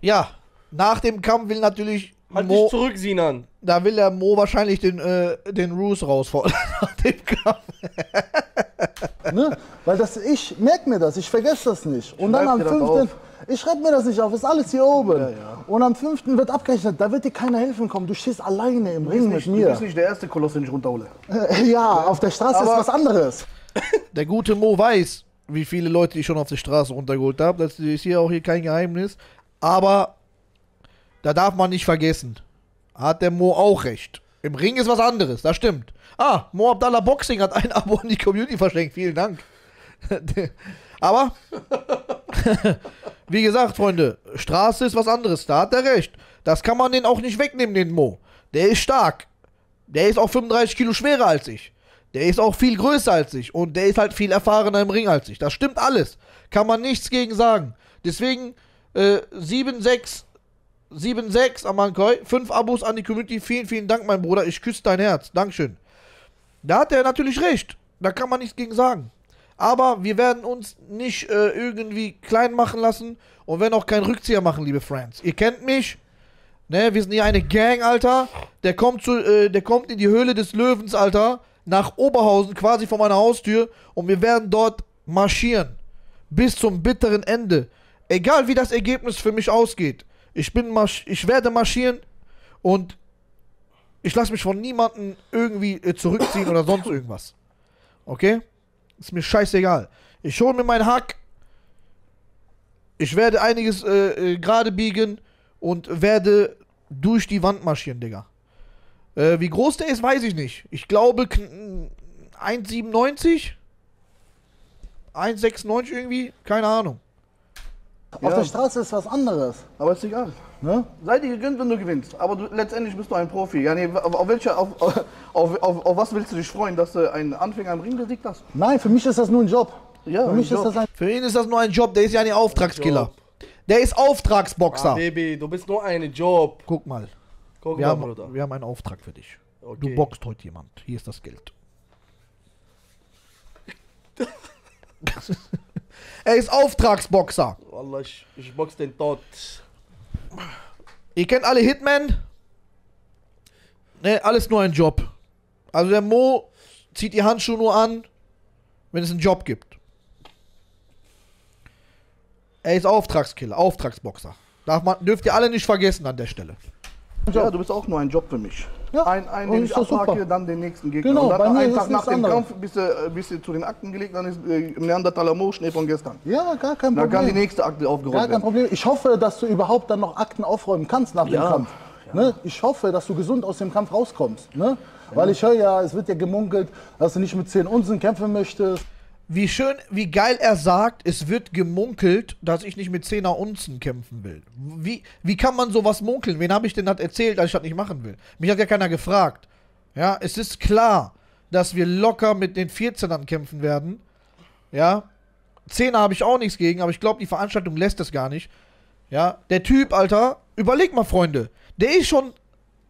ja. Nach dem Kampf will natürlich Halt Mo, dich zurück, Sinan. da will der Mo wahrscheinlich den, äh, den Roos rausfordern nach dem Kampf. Ne? Weil das, ich merke mir das, ich vergesse das nicht. Und dann Schreib am dir das 5. Ich schreibe mir das nicht auf, ist alles hier oben. Und am 5. wird abgerechnet, da wird dir keiner helfen kommen. Du stehst alleine im Ring mit Nicht, du mir. bist nicht der erste Koloss, den ich runterhole. Ja, auf der Straße ist Aber- was anderes. Der gute Mo weiß, wie viele Leute ich schon auf die Straße runtergeholt habe. Das ist hier auch hier kein Geheimnis. Aber da darf man nicht vergessen, hat der Mo auch recht. Im Ring ist was anderes, das stimmt. Ah, Mo Abdallah Boxing hat ein Abo an die Community verschenkt. Vielen Dank. Aber, wie gesagt, Freunde, Straße ist was anderes. Da hat er recht. Das kann man den auch nicht wegnehmen, den Mo. Der ist stark. Der ist auch 35 Kilo schwerer als ich. Der ist auch viel größer als ich. Und der ist halt viel erfahrener im Ring als ich. Das stimmt alles. Kann man nichts gegen sagen. Deswegen äh, 7-6. 7-6 Amankoi. 5 Abos an die Community. Vielen, vielen Dank, mein Bruder. Ich küsse dein Herz. Dankeschön. Da hat er natürlich recht. Da kann man nichts gegen sagen. Aber wir werden uns nicht äh, irgendwie klein machen lassen und werden auch keinen Rückzieher machen, liebe Friends. Ihr kennt mich. Ne, wir sind hier eine Gang, Alter. Der kommt, zu, äh, der kommt in die Höhle des Löwens, Alter. Nach Oberhausen, quasi vor meiner Haustür. Und wir werden dort marschieren. Bis zum bitteren Ende. Egal wie das Ergebnis für mich ausgeht. Ich, bin marsch ich werde marschieren und ich lasse mich von niemandem irgendwie äh, zurückziehen oder sonst irgendwas. Okay? Ist mir scheißegal. Ich hole mir meinen Hack. Ich werde einiges äh, äh, gerade biegen und werde durch die Wand marschieren, Digga. Äh, wie groß der ist, weiß ich nicht. Ich glaube kn- 1,97? 1,96 irgendwie? Keine Ahnung. Auf der Straße ist was anderes. Aber ist egal. Ne? Sei dir gegönnt, wenn du gewinnst. Aber du, letztendlich bist du ein Profi. Ja, nee, auf, auf, welche, auf, auf, auf, auf was willst du dich freuen, dass du einen Anfänger im Ring besiegt hast? Nein, für mich ist das nur ein Job. Ja, für ein mich Job. ist das ein Für ihn ist das nur ein Job, der ist ja ein Auftragskiller. Der ist Auftragsboxer. Ah, Baby, du bist nur ein Job. Guck mal, Guck wir mal, haben, Bruder. wir haben einen Auftrag für dich. Okay. Du boxt heute jemand. Hier ist das Geld. er ist Auftragsboxer. Wallah, ich, ich box den Tod. Ihr kennt alle Hitman? Ne, alles nur ein Job. Also der Mo zieht die Handschuhe nur an, wenn es einen Job gibt. Er ist Auftragskiller, Auftragsboxer. Darf man, dürft ihr alle nicht vergessen an der Stelle. Ja, du bist auch nur ein Job für mich. Ja, Ein, ein den ich super. abhake, dann den nächsten Gegner. Genau, und dann bei mir einen Tag nach dem anderes. Kampf bist du, äh, bist du zu den Akten gelegt, dann ist äh, im Neandertaler Mo Schnee von gestern. Ja, gar kein Dann kann die Problem. nächste Akte aufgeräumt Gar kein werden. Problem. Ich hoffe, dass du überhaupt dann noch Akten aufräumen kannst nach dem Ja. Kampf. Ne? Ich hoffe, dass du gesund aus dem Kampf rauskommst. Ne? Weil ich höre ja, es wird ja gemunkelt, dass du nicht mit 10 Unsen kämpfen möchtest. Wie schön, wie geil er sagt, es wird gemunkelt, dass ich nicht mit 10er Unzen kämpfen will. Wie, wie kann man sowas munkeln? Wen habe ich denn das erzählt, dass ich das nicht machen will? Mich hat ja keiner gefragt. Ja, es ist klar, dass wir locker mit den 14ern kämpfen werden. Ja, 10er habe ich auch nichts gegen, aber ich glaube, die Veranstaltung lässt es gar nicht. Ja, der Typ, Alter, überleg mal, Freunde, der ist schon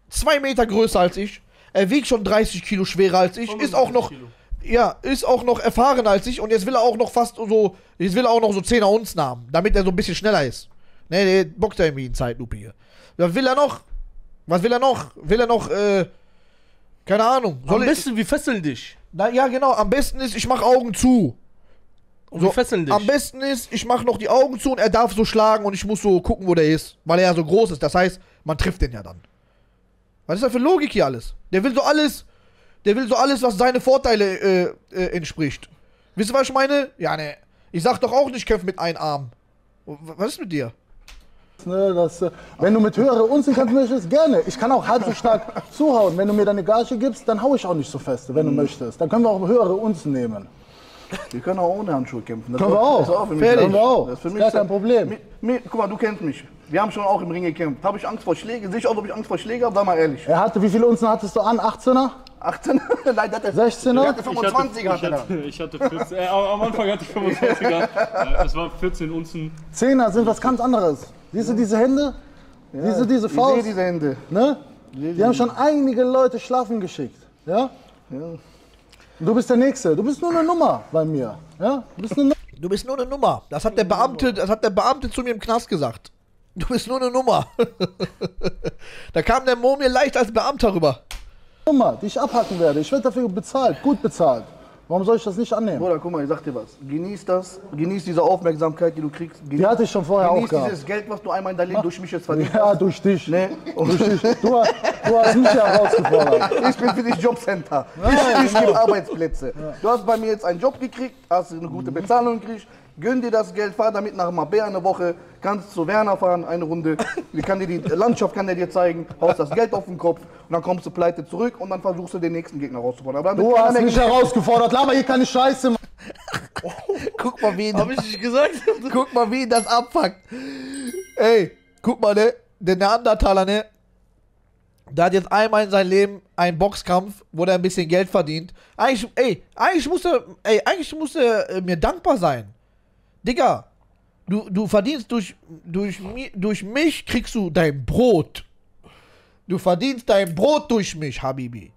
zwei Meter größer als ich. Er wiegt schon 30 Kilo schwerer als ich, ist auch noch, Kilo. Ja, ist auch noch erfahrener als ich und jetzt will er auch noch fast so, jetzt will er auch noch so 10er Unzen haben, damit er so ein bisschen schneller ist. Ne, der bockt ja irgendwie in Zeitlupe hier. Was will er noch? Was will er noch? Will er noch, äh, keine Ahnung. Am Soll ich, besten, wir fesseln dich. na ja, genau, am besten ist, ich mach Augen zu. Und So, wir fesseln dich. Am besten ist, ich mache noch die Augen zu und er darf so schlagen und ich muss so gucken, wo der ist. Weil er ja so groß ist. Das heißt, man trifft den ja dann. Was ist da für Logik hier alles? Der will so alles, der will so alles, was seine Vorteile äh, äh, entspricht. Wisst ihr, was ich meine? Ja, ne. Ich sag doch auch nicht, kämpf mit einem Arm. Was ist mit dir? Ne? Dass, äh, wenn du mit höhere Unsen kämpfen möchtest, gerne. Ich kann auch halb so stark zuhauen. Wenn du mir deine Gage gibst, dann hau ich auch nicht so fest, wenn du möchtest. Dann können wir auch höhere Unsen nehmen. Wir können auch ohne Handschuhe kämpfen. Das Können wir ist auch. Das ist auch für mich Fertig. leicht. Können wir auch. Das ist für Ist mich gar kein Problem. Mi, mi, guck mal, du kennst mich. Wir haben schon auch im Ring gekämpft. Habe ich Angst vor Schlägen? Sehe ich aus, ob ich Angst vor Schlägen habe? Sei mal ehrlich. Er hatte, wie viele Unsen hattest du an? 18er? 18? Nein, der hatte, 16er? Der hatte Ich 25 hatte, hatte ich, er. hatte, ich hatte 14, äh, am Anfang hatte ich 25er. Äh, es war 14 Unzen. 10er sind was ganz anderes. Siehst du diese Hände? Siehst du diese Ich sehe Faust? diese Hände. Ne? Die haben schon einige Leute schlafen geschickt. Ja? Und du bist der Nächste. Du bist nur eine Nummer bei mir. Ja? Du bist eine. Du bist nur eine Nummer. Das hat der Beamte, das hat der Beamte zu mir im Knast gesagt. Du bist nur eine Nummer. da kam der Mo mir leicht als Beamter rüber. Nummer, die ich abhacken werde. Ich werde dafür bezahlt, gut bezahlt. Warum soll ich das nicht annehmen? Bruder, guck mal, ich sag dir was. Genieß das. Genieß diese Aufmerksamkeit, die du kriegst. Genieß, Die hatte ich schon vorher auch gehabt. dieses Geld, was du einmal in dein Leben durch mich jetzt verdient Ja, hast. durch dich. Ne? Durch dich. Du, hast- du hast mich ja herausgefordert. Ich bin für dich Jobcenter. Ich, ich gebe Arbeitsplätze. Du hast bei mir jetzt einen Job gekriegt, hast eine gute Bezahlung gekriegt. Gönn dir das Geld, fahr damit nach Mabea eine Woche, kannst zu Werner fahren, eine Runde. Die kann dir die Landschaft kann der dir zeigen, haust das Geld auf den Kopf und dann kommst du pleite zurück und dann versuchst du den nächsten Gegner rauszufordern. Aber damit Du hast mich herausgefordert. Laber hier keine Scheiße. Mann. Guck mal, wie ihn, Hab ich nicht gesagt? guck mal, wie ihn das abfuckt. Ey, guck mal, ne? Der Neandertaler, ne? Der hat jetzt einmal in seinem Leben einen Boxkampf, wo er ein bisschen Geld verdient. Eigentlich, ey, eigentlich muss er, ey, eigentlich muss er äh, mir dankbar sein. Digga, du, du verdienst durch, durch, durch mich, kriegst du dein Brot. Du verdienst dein Brot durch mich, Habibi.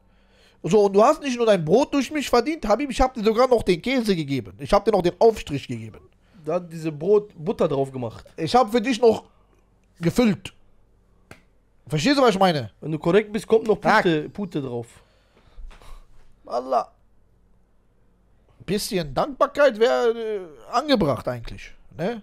So, und du hast nicht nur dein Brot durch mich verdient, Habibi, ich hab dir sogar noch den Käse gegeben. Ich hab dir noch den Aufstrich gegeben. Da hat diese Brot Butter drauf gemacht. Ich hab für dich noch gefüllt. Verstehst du, was ich meine? Wenn du korrekt bist, kommt noch Pute, Pute drauf. Allah. Bisschen Dankbarkeit wäre äh, angebracht eigentlich. Ne?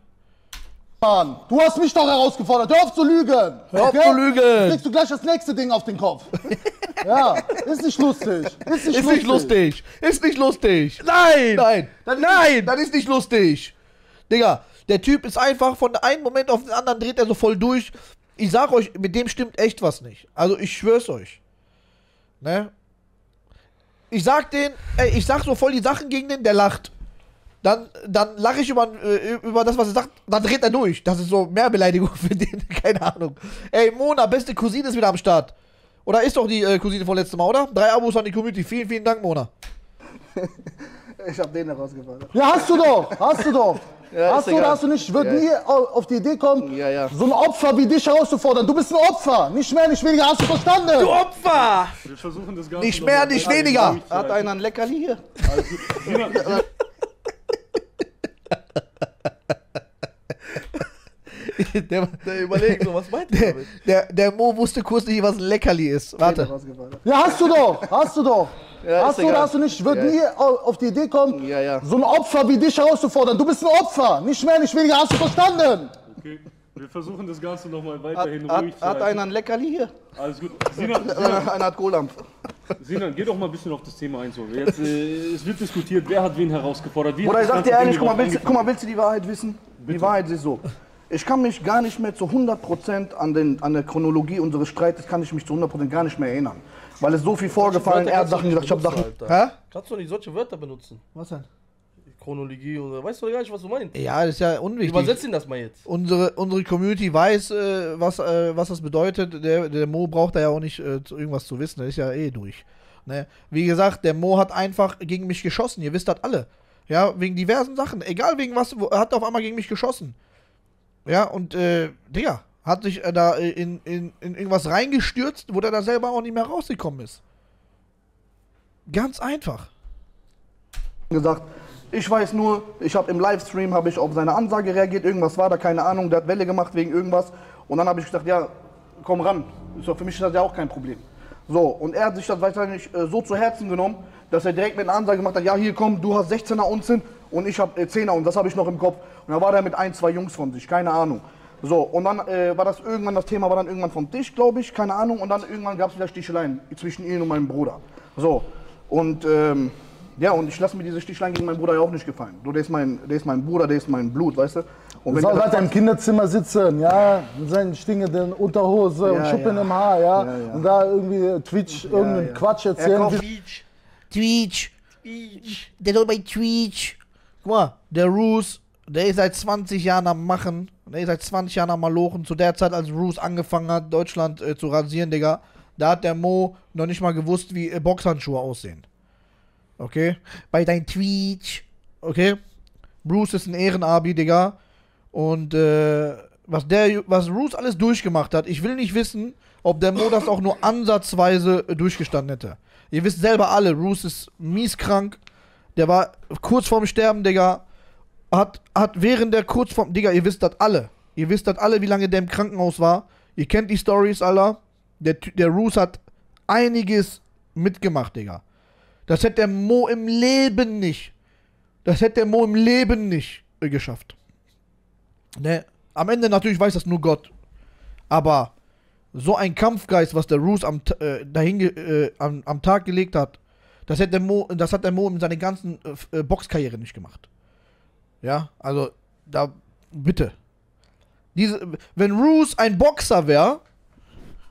Mann, du hast mich doch herausgefordert. Hör auf zu lügen. Hör auf zu lügen. Kriegst du gleich das nächste Ding auf den Kopf. ja, ist nicht lustig. Ist nicht Ist lustig. nicht lustig. Ist nicht lustig. Nein! Nein. Das Nein! Das ist nicht lustig. Digga, der Typ ist einfach von einem Moment auf den anderen dreht er so voll durch. Ich sag euch, mit dem stimmt echt was nicht. Also ich schwör's euch. Ne? Ich sag den, ey, ich sag so voll die Sachen gegen den, der lacht. Dann, dann lache ich über, äh, über das, was er sagt, dann dreht er durch. Das ist so mehr Beleidigung für den, keine Ahnung. Ey, Mona, beste Cousine ist wieder am Start. Oder ist doch die äh, Cousine von letztem Mal, oder? Drei Abos an die Community. Vielen, vielen Dank, Mona. Ich hab den herausgefordert. Ja, hast du doch. Hast du doch. Ja, hast du oder hast du nicht? Ich würde Ja. nie au- auf die Idee kommen, Ja, ja. so ein Opfer wie dich herauszufordern. Du bist ein Opfer. Nicht mehr, nicht weniger. Hast du verstanden? Du Opfer! Wir versuchen das Ganze Nicht mehr, nicht weniger. Hat einer ein Leckerli hier? Der, Der überlegt so, was meint er der, damit? der, der Mo wusste kurz nicht, was ein Leckerli ist. Warte. Ja, hast du doch. Hast du doch. Ja, hast du oder hast du nicht? Ich würde Ja. nie au- auf die Idee kommen, Ja, ja. so ein Opfer wie dich herauszufordern. Du bist ein Opfer. Nicht mehr, nicht weniger. Hast du verstanden? Okay. Wir versuchen das Ganze nochmal Hat, weiterhin hat, ruhig zu hat halten. einer ein Leckerli hier? Alles gut. Sinan, Einer, Sinan, einer hat Kohldampf. Sinan, geh doch mal ein bisschen auf das Thema ein. So. Jetzt, äh, es wird diskutiert, wer hat wen herausgefordert. Wie hat ich sag dir ehrlich, guck mal, willst, guck mal, willst du die Wahrheit wissen? Die Wahrheit ist so. Ich kann mich gar nicht mehr zu 100% an, den, an der Chronologie unseres Streites, kann ich mich zu 100% gar nicht mehr erinnern. Weil es so viel vorgefallen, er hat Sachen gesagt, ich habe Sachen... Hä? Kannst du nicht solche Wörter benutzen? Was denn? Chronologie oder weißt du gar nicht, was du meinst? Ja, das ist ja unwichtig. Übersetz ihn das mal jetzt. Unsere, unsere Community weiß, äh, was, äh, was das bedeutet. Der, der Mo braucht da ja auch nicht äh, irgendwas zu wissen. Der ist ja eh durch. Ne? Wie gesagt, der Mo hat einfach gegen mich geschossen. Ihr wisst das alle. Ja, wegen diversen Sachen. Egal wegen was, wo- er hat auf einmal gegen mich geschossen. Ja, und, äh, Digga, hat sich äh, da äh, in, in, in irgendwas reingestürzt, wo der da selber auch nicht mehr rausgekommen ist. Ganz einfach. gesagt. Ich weiß nur, ich habe im Livestream habe ich auf seine Ansage reagiert, irgendwas war da, keine Ahnung, der hat Welle gemacht wegen irgendwas und dann habe ich gesagt, ja, komm ran. Doch für mich ist das ja auch kein Problem. So, und er hat sich das wahrscheinlich äh, so zu Herzen genommen, dass er direkt mit einer Ansage gemacht hat, ja, hier komm, du hast 16er Unzen und ich habe äh, 10er und das habe ich noch im Kopf. Und da war der mit ein, zwei Jungs von sich, keine Ahnung. So, und dann äh, war das irgendwann, das Thema war dann irgendwann vom Tisch, glaube ich, keine Ahnung, und dann irgendwann gab es wieder Sticheleien zwischen ihm und meinem Bruder. So, und ähm, ja, und ich lasse mir diese Stichlein gegen meinen Bruder ja auch nicht gefallen. Du, der ist mein, der ist mein Bruder, der ist mein Blut, weißt du? Und Soll der halt im Kinderzimmer sitzen, ja, mit seinen stinkenden Unterhose und Ja, Schuppen ja. im Haar, ja, Ja, ja. und da irgendwie Twitch irgendeinen ja. Quatsch Er erzählen. kauft- Twitch. Twitch. Der soll bei Twitch. Guck mal, der Roos, der ist seit 20 Jahren am Machen. Ist seit 20 Jahren am Malochen. Zu der Zeit, als Roos angefangen hat, Deutschland äh, zu rasieren, Digga, da hat der Mo noch nicht mal gewusst, wie äh, Boxhandschuhe aussehen. Okay? Bei dein Twitch. Okay? Bruce ist ein Ehrenabi, Digga. Und äh, was der, was Roos alles durchgemacht hat, ich will nicht wissen, ob der Mo das auch nur ansatzweise äh, durchgestanden hätte. Ihr wisst selber alle, Roos ist mies krank. Der war kurz vorm Sterben, Digga. Hat, hat während der kurz vorm. Digga, ihr wisst das alle. Ihr wisst das alle, wie lange der im Krankenhaus war. Ihr kennt die Stories, Alter. Der, der Roos hat einiges mitgemacht, Digga. Das hätte der Mo im Leben nicht. Das hätte der Mo im Leben nicht äh, geschafft. Ne? Am Ende natürlich weiß das nur Gott. Aber so ein Kampfgeist, was der Roos am, äh, dahin äh, am, am Tag gelegt hat, das hat der Mo, das hat der Mo in seiner ganzen äh, äh, Boxkarriere nicht gemacht. Ja, also da bitte. Diese, wenn Roos ein Boxer wäre,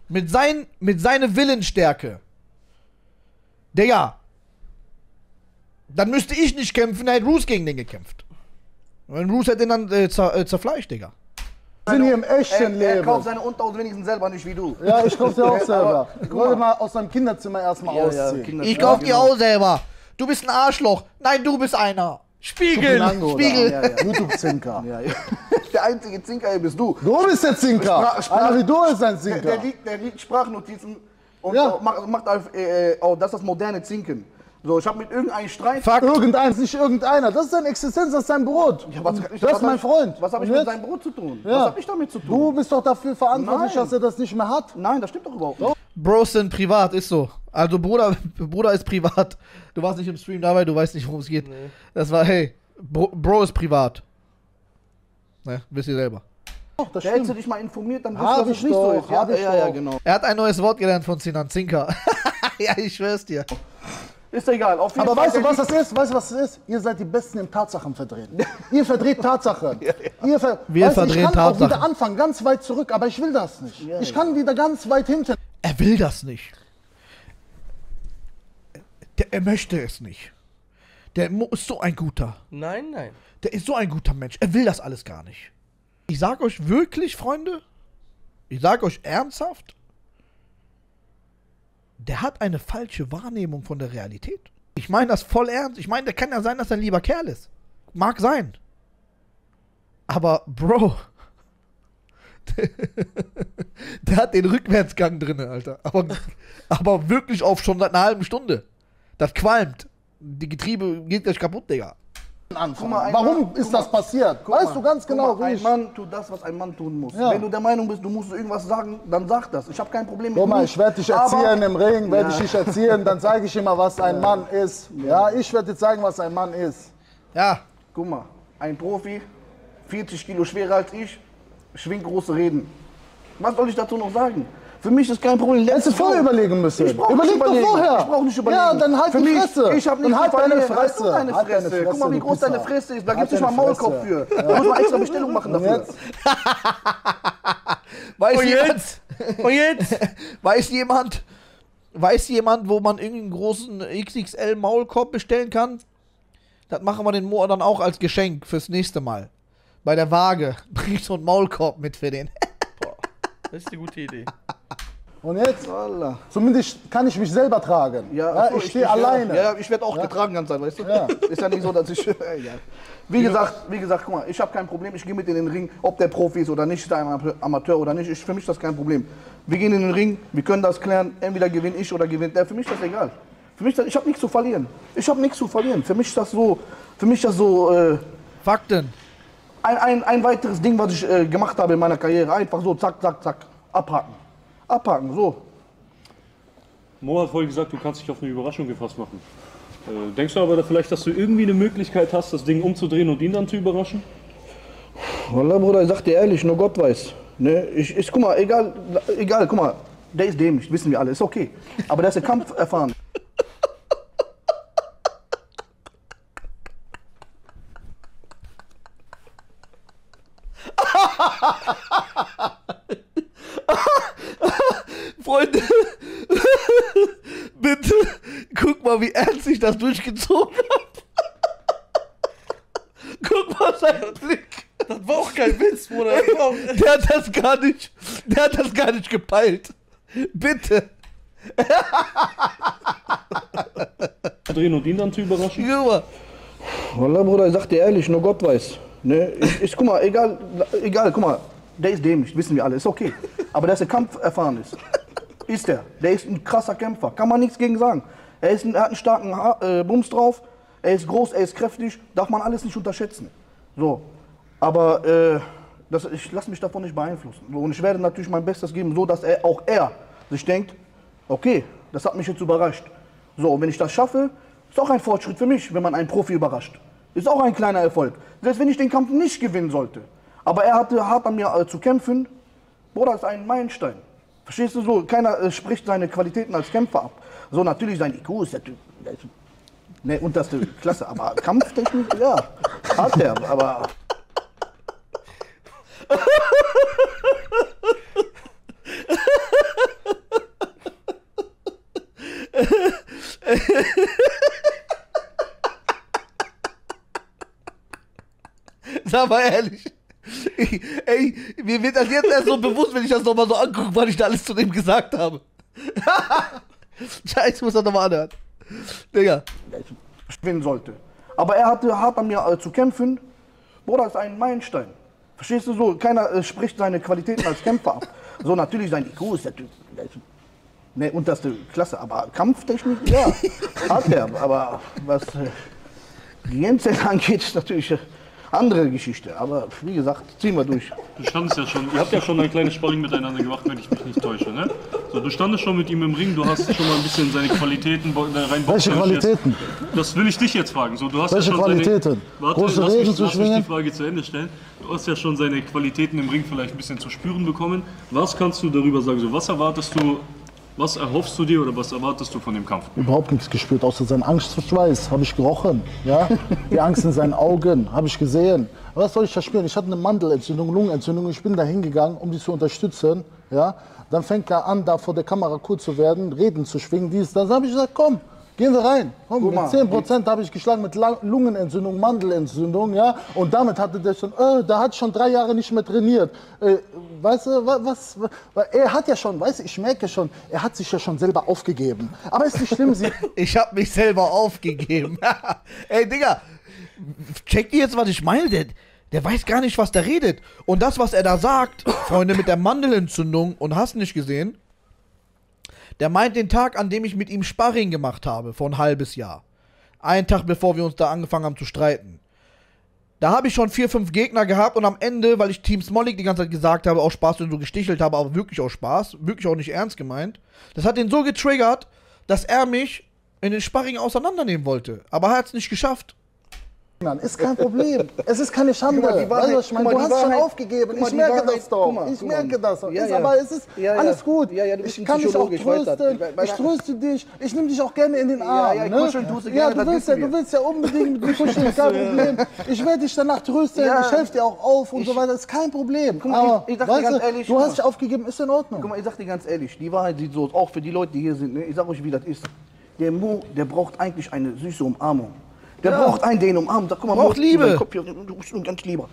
mit, sein, mit seiner Willensstärke, Digga, dann müsste ich nicht kämpfen, dann hätte Roos gegen den gekämpft. Und Roos hätte ihn dann äh, zer, äh, zerfleischt, Digga. Wir sind hier im er, echten er Leben. kauft seine Unterhose wenigstens selber nicht wie du. Ja, ich kauf's ja auch selber. Ich wollte mal. aus deinem Kinderzimmer erstmal Ja, ja, ausziehen. Kinder- Ich Ja, kauf die genau. auch selber. Du bist ein Arschloch. Nein, du bist einer. Spiegel. Spiegel. Ja, ja. YouTube-Zinker. Ja, ja. Der einzige Zinker hier bist du. Du bist der Zinker. Sprach- Sprach- du ist ein Der, Zinker. der, liegt, der liegt Sprachnotizen und Ja. auch macht, macht auf, äh, oh, das ist das moderne Zinken. So, ich habe mit irgendeinem Streit. Fakt. Irgendein, nicht irgendeiner. Das ist deine Existenz, das ist dein Brot. Ja, was- das was ist hab mein ich- Freund. Was habe ich mit jetzt? seinem Brot zu tun? Ja. Was habe ich damit zu tun? Du bist doch dafür verantwortlich, Nein. dass er das nicht mehr hat. Nein, das stimmt doch überhaupt nicht. Bros sind privat, ist so. Also Bruder, Bruder ist privat. Du warst nicht im Stream dabei, du weißt nicht, worum es geht. Das war, hey, Bro, Bro ist privat. Ne, wisst ihr selber. Doch, das Da hättest du dich mal informiert, dann wüsstest du, dass ich es nicht so doch, ist. Ja, ja, ja, genau. Er hat ein neues Wort gelernt von Sinan Zinker. ja, ich schwör's dir. Ist egal. Auf jeden Aber Fall, weißt du, was das ist? Weißt du, was das ist? Ihr seid die Besten im Tatsachen verdrehen. Ihr verdreht Tatsachen. Ihr ver Wir weißt verdrehen Ich kann auch Tatsachen. wieder anfangen, ganz weit zurück, aber ich will das nicht. Ich kann wieder ganz weit hinten. Er will das nicht. Der, er möchte es nicht. Der Mo ist so ein guter. Nein, nein. Der ist so ein guter Mensch. Er will das alles gar nicht. Ich sag euch wirklich, Freunde, ich sag euch ernsthaft, der hat eine falsche Wahrnehmung von der Realität. Ich meine das voll ernst. Ich meine, der kann ja sein, dass er ein lieber Kerl ist. Mag sein. Aber, Bro, der hat den Rückwärtsgang drin, Alter. Aber, aber wirklich auf schon seit einer halben Stunde. Das qualmt. Die Getriebe geht gleich kaputt, Digga. mal, Warum Mann- ist das mal, passiert? Weißt mal, du ganz genau, mal, wie Ein ich. Mann tut das, was ein Mann tun muss. Ja. Wenn du der Meinung bist, du musst irgendwas sagen, dann sag das. Ich habe kein Problem mit Guck mal, ich werde dich Aber- erziehen im Ring, werde Ja. ich dich erziehen, dann zeige ich immer, was ein Mann ist. Ja, ich werde dir zeigen, was ein Mann ist. Ja, Guck mal, ein Profi, 40 Kilo schwerer als ich, schwingt große Reden. Was soll ich dazu noch sagen? Für mich ist kein Problem. Hättest du vorher überlegen müssen. Ich brauch Überleg doch vorher. Ich brauch nicht überlegen. Ja, dann halt Für die mich, Fresse. Ich hab nicht halt deine. Halt Fresse. du deine Halt deine Fresse. Guck mal, Fresse, wie groß deine. Fresse ist. Da Halt gibt's nicht mal einen Maulkorb Fresse. für. Da muss man extra Bestellung machen Und dafür. jetzt? Weiß jemand, jetzt? Und jetzt? weiß jemand, weiß jemand, wo man irgendeinen großen XXL Maulkorb bestellen kann? Das machen wir den Moor dann auch als Geschenk fürs nächste Mal. Bei der Waage bring ich so einen Maulkorb mit für den. Das ist eine gute Idee. Und jetzt? Wallah. Zumindest kann ich mich selber tragen. Ja, so, ich stehe alleine. Ja, ja, ich werde auch getragen ganz Zeit, weißt du? Ja. Ist ja nicht so, dass ich. Egal. Wie gesagt, wie gesagt, guck mal, ich habe kein Problem. Ich gehe mit in den Ring, ob der Profi ist oder nicht, ist er ein Amateur oder nicht. Ich, für mich ist das kein Problem. Wir gehen in den Ring, wir können das klären. Entweder gewinne ich oder gewinnt der. Für mich ist das egal. Für mich, ist das- ich habe nichts zu verlieren. Ich habe nichts zu verlieren. Für mich ist das so, für mich ist das so äh, Fakten. Ein, ein, ein weiteres Ding, was ich äh, gemacht habe in meiner Karriere. Einfach so, zack, zack, zack, abhaken, abhaken, so. Mo hat vorhin gesagt, du kannst dich auf eine Überraschung gefasst machen. Äh, denkst du aber da vielleicht, dass du irgendwie eine Möglichkeit hast, das Ding umzudrehen und ihn dann zu überraschen? Wallah, Bruder, ich sag dir ehrlich, nur Gott weiß. Ne? Ich, ich, guck mal, egal, egal, guck mal, der ist dämlich, wissen wir alle, ist okay. Aber der ist der Kampf erfahren. Freunde, bitte guck mal, wie ernst ich das durchgezogen habe. guck mal seinen Blick. Das war auch kein Witz, Bruder. Der hat das gar nicht, der hat das gar nicht gepeilt. Bitte. Drehen und ihn dann zu überraschen? Mal. Wallah, Bruder, ich sag dir ehrlich, nur Gott weiß. Ne? Ich, ich, guck mal, egal, egal, guck mal, der ist dämlich, wissen wir alle, ist okay. Aber der ist der Kampf erfahren ist. Ist der. Der ist ein krasser Kämpfer, kann man nichts gegen sagen. Er, ist er hat einen starken ha äh, Bums drauf, er ist groß, er ist kräftig, darf man alles nicht unterschätzen. So, aber äh, das, ich lasse mich davon nicht beeinflussen. So, und ich werde natürlich mein Bestes geben, so dass er, auch er sich denkt, okay, das hat mich jetzt überrascht. So, und wenn ich das schaffe, ist auch ein Fortschritt für mich, wenn man einen Profi überrascht. Ist auch ein kleiner Erfolg. Selbst wenn ich den Kampf nicht gewinnen sollte. Aber er hatte hart an mir äh, zu kämpfen. Bruder, ist ein Meilenstein. Verstehst du so? Keiner äh, spricht seine Qualitäten als Kämpfer ab. So, natürlich sein IQ ist der Typ. Der ist, ne, unterste Klasse. Aber Kampftechnik, ja, hat er. Aber Sag mal ehrlich. Ich, ey, mir wird das jetzt erst so bewusst, wenn ich das nochmal so angucke, was ich da alles zu dem gesagt habe. Scheiße, muss das nochmal anhören. Digga. gewinnen sollte. Aber er hatte hart an mir äh, zu kämpfen. Bruder, das ist ein Meilenstein. Verstehst du so? Keiner äh, spricht seine Qualitäten als Kämpfer ab. So, natürlich sein IQ ist der Typ. Der ist, ne, unterste Klasse. Aber Kampftechnik, ja, hat er. Aber was äh, Gehirnzellen angeht, ist natürlich äh, andere Geschichte. Aber wie gesagt, ziehen wir durch. Du standest ja schon, ihr habt ja schon ein kleines Sparring miteinander gemacht, wenn ich mich nicht täusche, ne? So, du standest schon mit ihm im Ring, du hast schon mal ein bisschen seine Qualitäten da rein Welche jetzt- Qualitäten? Das will ich dich jetzt fragen. So, du hast Welche ja schon Qualitäten? Seine, warte, Große lass mich, Reden zu lass mich die? Frage zu Ende stellen. Du hast ja schon seine Qualitäten im Ring vielleicht ein bisschen zu spüren bekommen. Was kannst du darüber sagen? So, was erwartest du, was erhoffst du dir oder was erwartest du von dem Kampf? Überhaupt nichts gespürt, außer seinen Angstverschweiß habe ich gerochen. Ja? Die Angst in seinen Augen habe ich gesehen. Was soll ich da spüren? Ich hatte eine Mandelentzündung, Lungenentzündung. Ich bin da hingegangen, um die zu unterstützen. Ja? Dann fängt er an, da vor der Kamera kurz zu werden, Reden zu schwingen, dies. Dann habe ich gesagt, komm, gehen wir rein. Komm, Guck mal. mit 10 Prozent habe ich geschlagen mit Lungenentzündung, Mandelentzündung. Ja? Und damit hatte der schon, äh, der hat schon drei Jahre nicht mehr trainiert. Äh, weißt du, wa- was, wa- er hat ja schon, weißt du, ich merke schon, er hat sich ja schon selber aufgegeben. Aber ist nicht schlimm, sie, Ich hab mich selber aufgegeben. Ey, Digga, checkt ihr jetzt, was ich meine? Der, der weiß gar nicht, was der redet. Und das, was er da sagt, Freunde, mit der Mandelentzündung und hast nicht gesehen, der meint den Tag, an dem ich mit ihm Sparring gemacht habe, vor ein halbes Jahr. Einen Tag, bevor wir uns da angefangen haben zu streiten. Da habe ich schon vier, fünf Gegner gehabt und am Ende, weil ich Team Smolik die ganze Zeit gesagt habe, auch Spaß und so gestichelt habe, aber wirklich auch Spaß, wirklich auch nicht ernst gemeint, das hat ihn so getriggert, dass er mich in den Sparring auseinandernehmen wollte. Aber er hat es nicht geschafft. Ist kein Problem. Es ist keine Schande. Mal, die Wahrheit- weißt du, ich Du mal, die hast schon Wahrheit- aufgegeben. guck mal, Ich merke Wahrheit- das doch. mal, ich merke das. Ja, ja. Aber es ist Ja, ja. alles gut. Ja, ja, du ich kann dich auch ich trösten. Bei- Ich tröste dich. Ich nehme dich auch gerne in den Arm. ja, ne? kuscheln tust du ja, gerne, du willst ja, du willst ja unbedingt mit mir kuscheln, kein Problem. Ich werde dich danach trösten. Ja. Ich helfe dir auch auf und Ich- so weiter. Das ist kein Problem. Guck mal, ich- ich sag dir weißt ganz du, ehrlich, du hast dich aufgegeben, ist in Ordnung. Guck mal, ich sag dir ganz ehrlich, die Wahrheit sieht so aus, auch für die Leute, die hier sind. Ne? Ich sag euch, wie das ist. Der Mo, der braucht eigentlich eine süße Umarmung. Der braucht einen, der ihn umarmt. Sagt, guck mal, Braucht Liebe. hier, Du bist nur ganz lieber.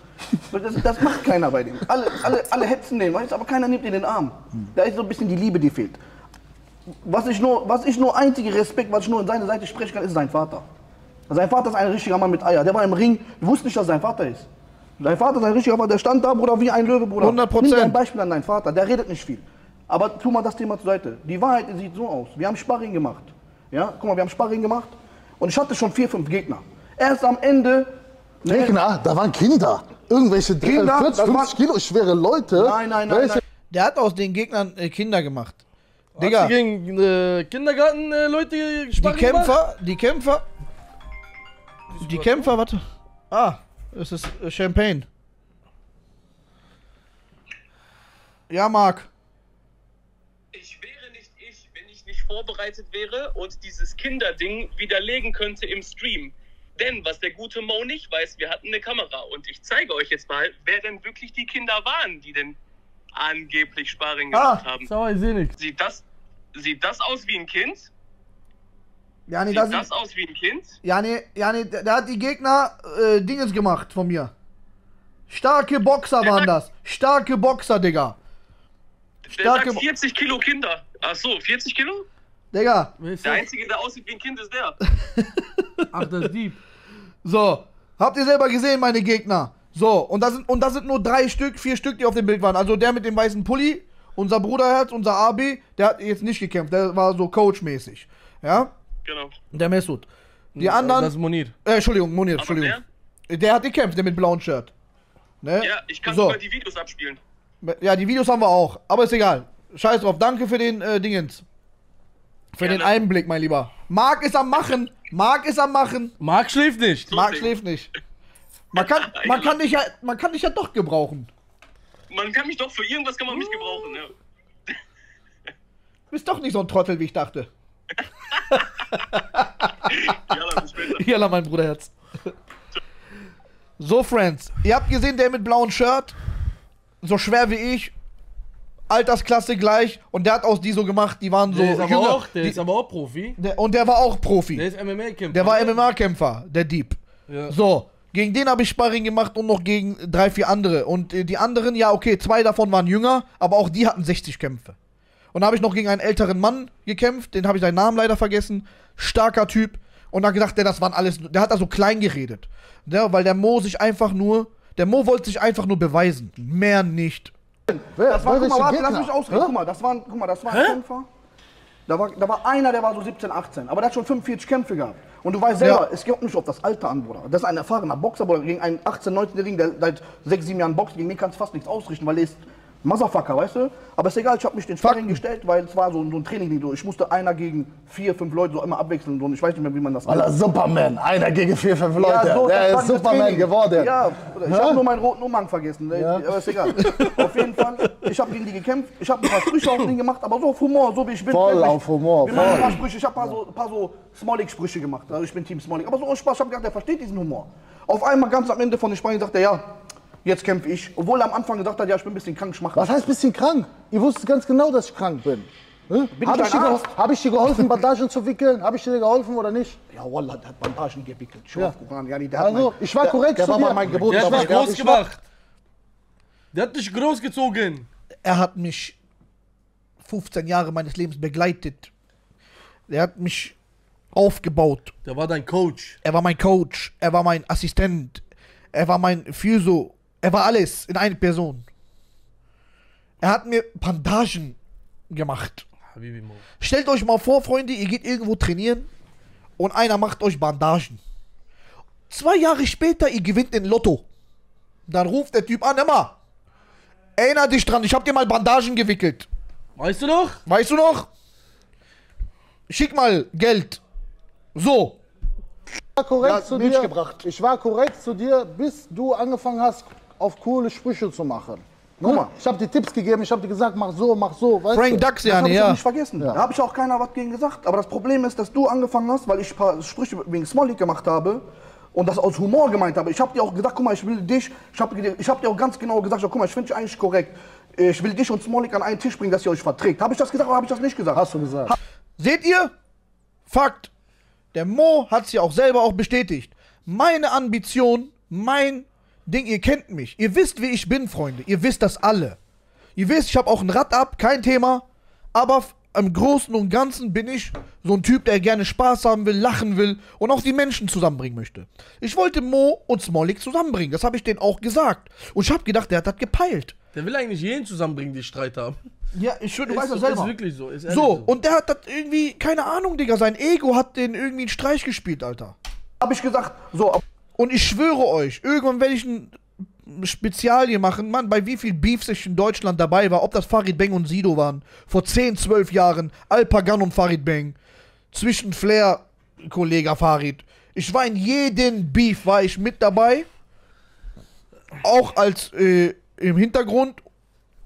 Das, das macht keiner bei dem. Alle, alle, alle hetzen den, weißt aber keiner nimmt ihn in den Arm. Da ist so ein bisschen die Liebe, die fehlt. Was ich nur, was ich nur einzige Respekt, was ich nur an seine Seite sprechen kann, ist sein Vater. Sein Vater ist ein richtiger Mann mit Eier. Der war im Ring, wusste nicht, dass sein Vater ist. Sein Vater ist ein richtiger Mann, der stand da, Bruder, wie ein Löwe, Bruder. 100%. Nimm dir ein Beispiel an deinen Vater, der redet nicht viel. Aber tu mal das Thema zur Seite. Die Wahrheit sieht so aus. Wir haben Sparring gemacht. Ja, guck mal, wir haben Sparring gemacht. Und ich hatte schon vier, fünf Gegner. Erst am Ende. Gegner, da waren Kinder. Irgendwelche Kinder, 40, das 50 waren- Kilo schwere Leute. Nein, nein, nein, nein. Der hat aus den Gegnern äh, Kinder gemacht. Hast du Digga, gegen äh, Kindergarten-Leute äh, die? Kämpfer, die Kämpfer, die Kämpfer, warte. Ah, es ist äh, Champagne. Ja, Marc. Ich wäre nicht ich, wenn ich nicht vorbereitet wäre und dieses Kinderding widerlegen könnte im Stream. Denn was der gute Mo nicht weiß, wir hatten eine Kamera und ich zeige euch jetzt mal, wer denn wirklich die Kinder waren, die denn angeblich Sparring Ah. gemacht haben. Schau, ich seh nix. Sieht das, sieht das aus wie ein Kind? Ja, nee, Sieht das, das aus wie ein Kind? ja, nee, ja, nee, der, der hat die Gegner äh, Dingens gemacht von mir. Starke Boxer waren das. Starke Boxer, Digga. Der Starke sagt Mo- 40 Kilo Kinder. Ach so, 40 Kilo? Digga. Der? Einzige, der aussieht wie ein Kind, ist der. Ach, das ist Dieb. So, habt ihr selber gesehen, meine Gegner? So, und das sind, und das sind nur drei Stück, vier Stück, die auf dem Bild waren. Also der mit dem weißen Pulli, unser Bruderherz, unser AB, der hat jetzt nicht gekämpft, der war so coachmäßig. Ja? Genau. Der Mesut. Die anderen. Das ist Monir. äh, Entschuldigung, Munir, Aber Entschuldigung. Der hat gekämpft, der mit blauem Shirt. Ne? Ja, ich kann so. sogar die Videos abspielen. Ja, die Videos haben wir auch, aber ist egal. Scheiß drauf, danke für den äh, Dingens. Für Gerne. den Einblick, mein Lieber. Marc ist am Machen. Marc ist am Machen. Marc schläft nicht. Marc schläft nicht. Man kann, man, kann dich ja, man kann dich ja doch gebrauchen. Man kann mich doch, für irgendwas kann man mich gebrauchen, ja. Bist doch nicht so ein Trottel, wie ich dachte. Ja, bis später. Hier, mein Bruderherz. So, Friends. Ihr habt gesehen, der mit blauem Shirt. So schwer wie ich. Altersklasse gleich. Und der hat aus die so gemacht, die waren so Der ist aber jünger. auch, der die, ist aber auch Profi. der, und der war auch Profi. Der ist MMA-Kämpfer. Der war MMA-Kämpfer, der Dieb. Ja. So, gegen den habe ich Sparring gemacht und noch gegen drei, vier andere. Und äh, die anderen, ja, okay, zwei davon waren jünger, aber auch die hatten 60 Kämpfe. Und da habe ich noch gegen einen älteren Mann gekämpft, den habe ich seinen Namen leider vergessen. Starker Typ. Und dann gedacht, der, das waren alles, der hat da so klein geredet. Ja, weil der Mo sich einfach nur, der Mo wollte sich einfach nur beweisen. Mehr nicht. Wer, Das war, guck mal, warte, lass Gegner? mich ausreden. Hä? Guck mal, das waren, guck mal, das waren Kämpfer. Da war, da war einer, der war so 17, 18, aber der hat schon 45 Kämpfe gehabt. Und du weißt selber, es geht nicht auf das Alter an, Bruder. Das ist ein erfahrener Boxer, Bruder. Gegen einen 18, 19-Jährigen, der seit 6, 7 Jahren boxt, gegen den kannst du fast nichts ausrichten, weil er ist Motherfucker, weißt du? Aber ist egal, ich habe mich den Sparring gestellt, weil es war so, so ein Training. So. Ich musste einer gegen vier, fünf Leute so immer abwechseln. So. Und ich weiß nicht mehr, wie man das Alter, Superman. Einer gegen vier, fünf Leute. Ja, so, der ist Superman Training. geworden. Ja, ich habe nur meinen roten Umhang vergessen. ne? Ja. Aber ist egal. auf jeden Fall, ich habe gegen die gekämpft. Ich habe ein paar Sprüche auf den gemacht, aber so auf Humor, so wie ich bin. Voll wirklich. auf Humor, Wir machen ein voll. paar Sprüche. Ich habe ein paar so, paar so Smolik-Sprüche gemacht. Also ich bin Team Smolik. Aber so aus Spaß, ich habe gedacht, der versteht diesen Humor. Auf einmal ganz am Ende von den Sparring sagt er, ja, jetzt kämpfe ich. Obwohl er am Anfang gesagt hat, ja, ich bin ein bisschen krank, ich mach Was heißt bisschen krank? Ihr wusstet ganz genau, dass ich krank bin. Hm? Bin Habe ich hab ich dir geholfen, Bandagen zu wickeln? Habe ich dir geholfen oder nicht? Ja, Wallah, der hat Bandagen gewickelt. Schau Ja. auf, guck mal an. Ja, der hat Also, mein- ich war der, korrekt Der zu war dir. bei meinem Der Geburtstag. hat dich dabei. groß gemacht. Der hat dich großgezogen. er hat mich 15 Jahre meines Lebens begleitet. Er hat mich aufgebaut. Der war dein Coach. Er war mein Coach, er war mein Assistent, er war mein Physio, er war alles in einer Person. Er hat mir Bandagen gemacht. Stellt euch mal vor, Freunde, ihr geht irgendwo trainieren und einer macht euch Bandagen. Zwei Jahre später, ihr gewinnt den Lotto. Dann ruft der Typ an, immer. Erinner dich dran, ich hab dir mal Bandagen gewickelt. Weißt du noch? Weißt du noch? Schick mal Geld. So. war korrekt hat zu dir. gebracht. Ich war korrekt zu dir, bis du angefangen hast, auf coole Sprüche zu machen. Guck mal. Ich habe dir Tipps gegeben, ich habe dir gesagt, mach so, mach so. Weißt Frank du? Das Daxian, habe ich ja. auch nicht vergessen. Da habe ich auch keiner was gegen gesagt. Aber das Problem ist, dass du angefangen hast, weil ich ein paar Sprüche wegen Smolly gemacht habe und das aus Humor gemeint habe. Ich habe dir auch gesagt, guck mal, ich will dich, ich habe dir, ich hab dir auch ganz genau gesagt, guck mal, ich finde dich eigentlich korrekt. Ich will dich und Smolik an einen Tisch bringen, dass ihr euch verträgt. Habe ich das gesagt oder habe ich das nicht gesagt? Hast du gesagt. Seht ihr? Fakt. Der Mo hat es ja auch selber auch bestätigt. Meine Ambition, mein Ding, ihr kennt mich. Ihr wisst, wie ich bin, Freunde. Ihr wisst das alle. Ihr wisst, ich habe auch ein Rad ab, kein Thema. Aber im Großen und Ganzen bin ich so ein Typ, der gerne Spaß haben will, lachen will und auch die Menschen zusammenbringen möchte. Ich wollte Mo und Smolik zusammenbringen. Das habe ich denen auch gesagt. Und ich habe gedacht, der hat das gepeilt. Der will eigentlich jeden zusammenbringen, die Streit haben. Ja, ich schwöre, du weißt das selber. Ist wirklich so. Ist So, und der hat das irgendwie, keine Ahnung, Digga, sein Ego hat den irgendwie einen Streich gespielt, Alter. Habe ich gesagt, so, Und ich schwöre euch, irgendwann werde ich ein Spezial hier machen, Mann, bei wie viel Beefs ich in Deutschland dabei war, ob das Farid Bang und Sido waren, vor 10, 12 Jahren, Alpagan und Farid Bang, zwischen Flair, Kollege Farid. Ich war in jedem Beef, war ich mit dabei, auch als äh, im Hintergrund.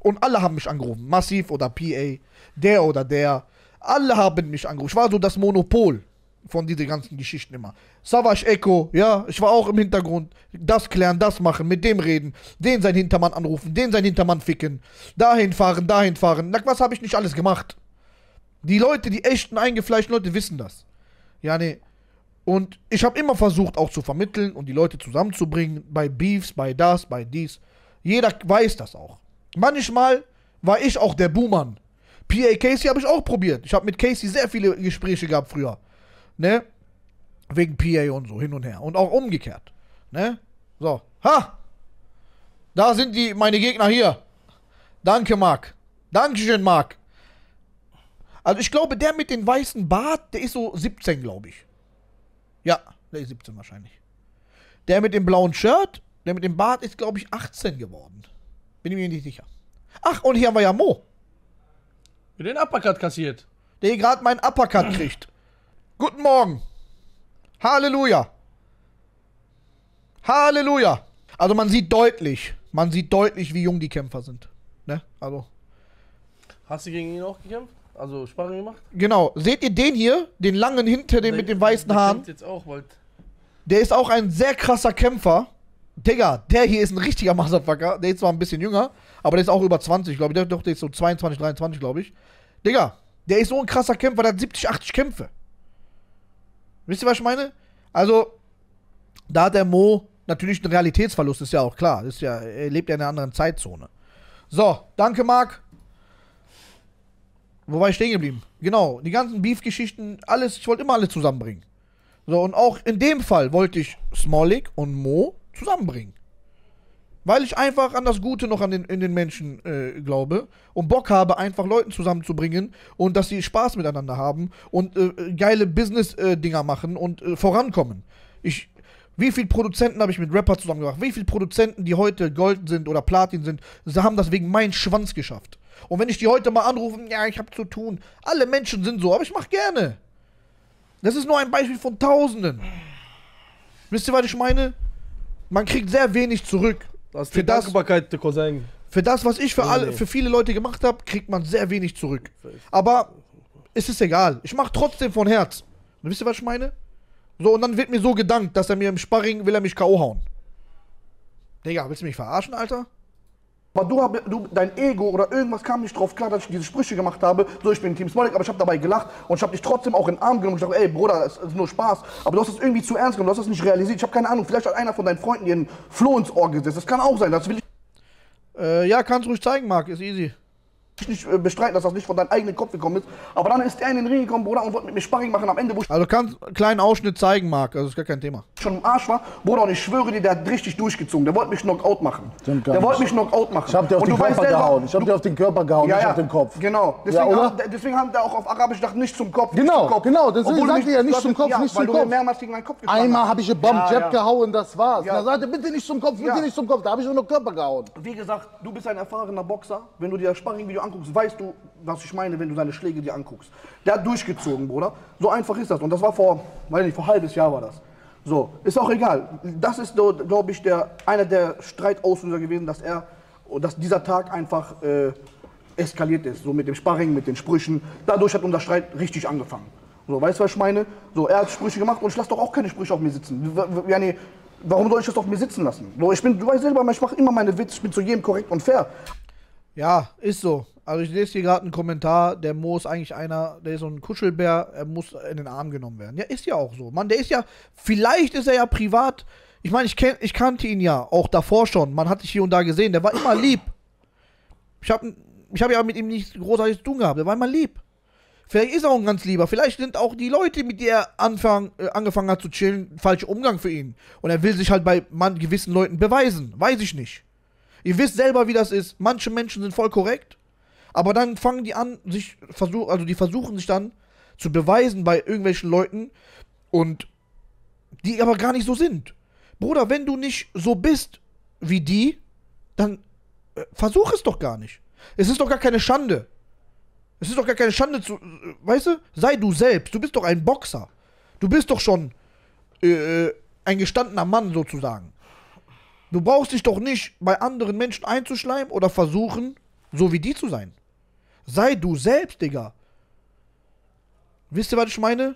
Und alle haben mich angerufen, Massiv oder PA, der oder der, alle haben mich angerufen. Ich war so das Monopol von diesen ganzen Geschichten immer. Savage Echo, ja, ich war auch im Hintergrund. Das klären, das machen, mit dem reden, den sein Hintermann anrufen, den sein Hintermann ficken, dahin fahren, dahin fahren. Na, was habe ich nicht alles gemacht? Die Leute, die echten eingefleischten Leute wissen das. Ja, nee. Und ich habe immer versucht auch zu vermitteln und die Leute zusammenzubringen, bei Beefs, bei das, bei dies. Jeder weiß das auch. Manchmal war ich auch der Buhmann. PA Casey habe ich auch probiert. Ich habe mit Casey sehr viele Gespräche gehabt früher. Ne? Wegen PA und so, hin und her. Und auch umgekehrt. Ne? So. Ha! Da sind die, meine Gegner hier. Danke, Marc. Dankeschön, Marc. Also ich glaube, der mit dem weißen Bart, der ist so 17, glaube ich. Ja, der ist 17 wahrscheinlich. Der mit dem blauen Shirt, der mit dem Bart ist, glaube ich, 18 geworden. Bin ich mir nicht sicher. Ach, und hier haben wir ja Mo, Mit den Uppercut kassiert. der hier gerade meinen Uppercut kriegt. Guten Morgen. Halleluja. Halleluja. Also man sieht deutlich, man sieht deutlich, wie jung die Kämpfer sind. Ne? Also, Hast du gegen ihn auch gekämpft? Also Sparring gemacht? genau. Seht ihr den hier? Den langen hinter dem mit den weißen der Haaren? jetzt auch bald. Der ist auch ein sehr krasser Kämpfer. Digga, der hier ist ein richtiger Motherfucker. Der ist zwar ein bisschen jünger, aber der ist auch über 20, glaube ich. Der, doch, der ist so 22, 23, glaube ich. Digga, der ist so ein krasser Kämpfer, der hat 70, 80 Kämpfe. Wisst ihr, was ich meine? Also, da hat der Mo natürlich einen Realitätsverlust, ist ja auch klar. Ist ja, er lebt ja in einer anderen Zeitzone. So, danke, Marc. Wo war ich stehen geblieben? Genau, die ganzen Beef-Geschichten, alles, ich wollte immer alles zusammenbringen. So, und auch in dem Fall wollte ich Smolik und Mo zusammenbringen. Weil ich einfach an das Gute noch an den, in den Menschen äh, glaube und Bock habe, einfach Leuten zusammenzubringen und dass sie Spaß miteinander haben und äh, geile Business-Dinger machen und äh, vorankommen. Ich, wie viele Produzenten habe ich mit Rapper zusammengebracht? Wie viele Produzenten, die heute Gold sind oder Platin sind, haben das wegen meinen Schwanz geschafft. Und wenn ich die heute mal anrufe, ja, ich habe zu tun. Alle Menschen sind so, aber ich mache gerne. Das ist nur ein Beispiel von Tausenden. Wisst ihr, was ich meine? Man kriegt sehr wenig zurück. Das ist Für die das- Dankbarkeit Cousin. Für das, was ich für, alle, für viele Leute gemacht habe, kriegt man sehr wenig zurück. Aber es ist egal. Ich mache trotzdem von Herz. Und wisst ihr, was ich meine? So, und dann wird mir so gedankt, dass er mir im Sparring will er mich K.O. hauen. Digga, willst du mich verarschen, Alter? Aber du, du, dein Ego oder irgendwas kam nicht drauf klar, dass ich diese Sprüche gemacht habe. So, ich bin Team Smolik, aber ich habe dabei gelacht und ich habe dich trotzdem auch in den Arm genommen. Ich dachte, ey, Bruder, das ist nur Spaß. Aber du hast es irgendwie zu ernst genommen, du hast es nicht realisiert. Ich habe keine Ahnung, vielleicht hat einer von deinen Freunden dir einen Floh ins Ohr gesetzt. Das kann auch sein, das will Äh, ja, kannst ruhig zeigen, Marc, ist easy. Ich nicht äh, bestreiten, dass das nicht von deinem eigenen Kopf gekommen ist. Aber dann ist der in den Ring gekommen, Bruder, und wollte mit mir Sparring machen. Am Ende, wo ich Also kannst einen kleinen Ausschnitt zeigen, Marc, also ist gar kein Thema. schon im Arsch war, Bruder, und ich schwöre dir, der hat richtig durchgezogen. Der wollte mich Knockout machen. Der wollte mich Knockout machen. Ich hab dir auf Und den Körper selber, gehauen. Ich hab dir auf den Körper gehauen, ja, nicht ja, auf den Kopf. Genau. Deswegen, oder? haben, deswegen haben der auch auf Arabisch gedacht, nicht zum Kopf. nicht Genau, zum Kopf. genau, deswegen Obwohl sagt ihr ja nicht zum Kopf, ja, nicht weil zum mir Kopf. mehrmals gegen meinen Kopf geschlagen Einmal habe ich einen Bomb Ja, Jab ja. gehauen, das war's. Ja. Und er sagte, bitte nicht zum Kopf, bitte Ja. nicht zum Kopf. Da habe ich nur den Körper gehauen. Wie gesagt, du bist ein erfahrener Boxer. Wenn du dir das Sparring-Video anguckst, weißt du, was ich meine, wenn du seine Schläge dir anguckst. Der hat durchgezogen, Bruder. So einfach ist das. Und das war vor, weiß nicht, vor halbes Jahr war das. So, ist auch egal. Das ist, glaube ich, der, einer der Streitauslöser gewesen, dass er, dass dieser Tag einfach äh, eskaliert ist. So mit dem Sparring, mit den Sprüchen. Dadurch hat unser Streit richtig angefangen. So, weißt du, was ich meine? So, er hat Sprüche gemacht und ich lasse doch auch keine Sprüche auf mir sitzen. Ja, nee, warum soll ich das auf mir sitzen lassen? So, ich bin, du weißt selber, ich mache immer meine Witze, ich bin zu jedem korrekt und fair. Ja, ist so. Also ich lese hier gerade einen Kommentar, der Mo ist eigentlich einer, der ist so ein Kuschelbär, er muss in den Arm genommen werden. Ja, ist ja auch so. Mann, der ist ja, vielleicht ist er ja privat, ich meine, ich, ich kannte ihn ja, auch davor schon. Man hat sich hier und da gesehen, der war immer lieb. Ich habe ich hab ja mit ihm nichts großartig zu tun gehabt, der war immer lieb. Vielleicht ist er auch ein ganz lieber. Vielleicht sind auch die Leute, mit denen er anfang, äh, angefangen hat zu chillen, falscher Umgang für ihn. Und er will sich halt bei man, gewissen Leuten beweisen. Weiß ich nicht. Ihr wisst selber, wie das ist. Manche Menschen sind voll korrekt, aber dann fangen die an, sich versuch, also die versuchen sich dann zu beweisen bei irgendwelchen Leuten und die aber gar nicht so sind. Bruder, wenn du nicht so bist wie die, dann äh, versuch es doch gar nicht. Es ist doch gar keine Schande. Es ist doch gar keine Schande zu, äh, weißt du? Sei du selbst. Du bist doch ein Boxer. Du bist doch schon äh, ein gestandener Mann sozusagen. Du brauchst dich doch nicht bei anderen Menschen einzuschleimen oder versuchen, so wie die zu sein. Sei du selbst, Digga. Wisst ihr, was ich meine?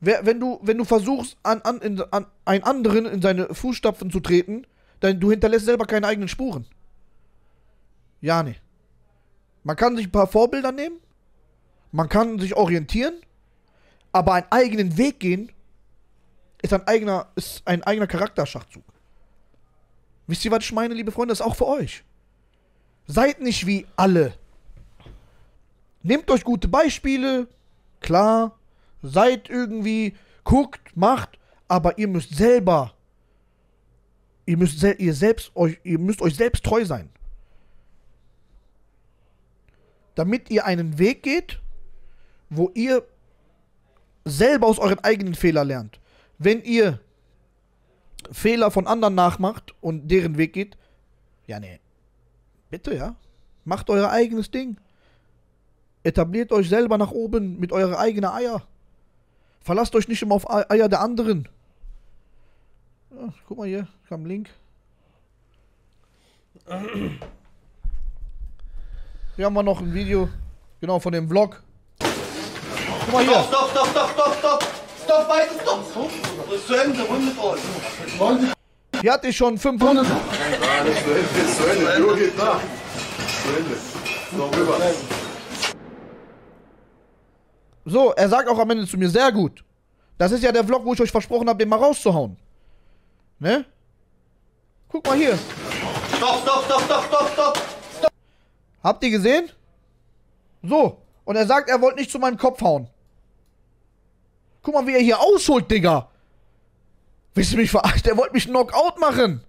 Wenn, du, wenn du versuchst, an, an, in, an einen anderen in seine Fußstapfen zu treten, dann du hinterlässt selber keine eigenen Spuren. Ja, nee. Man kann sich ein paar Vorbilder nehmen, man kann sich orientieren, aber einen eigenen Weg gehen ist ein eigener, ist ein eigener Charakterschachzug. Wisst ihr, was ich meine, liebe Freunde? Das ist auch für euch. Seid nicht wie alle. Nehmt euch gute Beispiele, klar. Seid irgendwie, guckt, macht, aber ihr müsst selber, ihr müsst, sel ihr selbst euch, ihr müsst euch selbst treu sein. Damit ihr einen Weg geht, wo ihr selber aus euren eigenen Fehlern lernt. Wenn ihr Fehler von anderen nachmacht und deren Weg geht, ja, nee. Bitte, ja. Macht euer eigenes Ding. Etabliert euch selber nach oben mit eurer eigenen Eier. Verlasst euch nicht immer auf Ei- Eier der anderen. Ja, guck mal hier, kam ein Link. Hier haben wir noch ein Video, genau, von dem Vlog. Guck mal hier. Stopp, stopp, stopp, stopp, stopp! Stopp, weiter, stopp! Das ist zu Ende, wundervoll! Hier hatte ich schon 500. Ist zu Ende, Uhr geht nach. Zu Ende. So, rüber. So, er sagt auch am Ende zu mir, sehr gut. Das ist ja der Vlog, wo ich euch versprochen habe, den mal rauszuhauen. Ne? Guck mal hier. Stopp, stopp, stopp, stopp, stopp, stopp! Habt ihr gesehen? So. Und er sagt, er wollte nicht zu meinem Kopf hauen. Guck mal, wie er hier ausholt, Digga. Wisst ihr mich verarscht? Er wollte mich Knockout machen.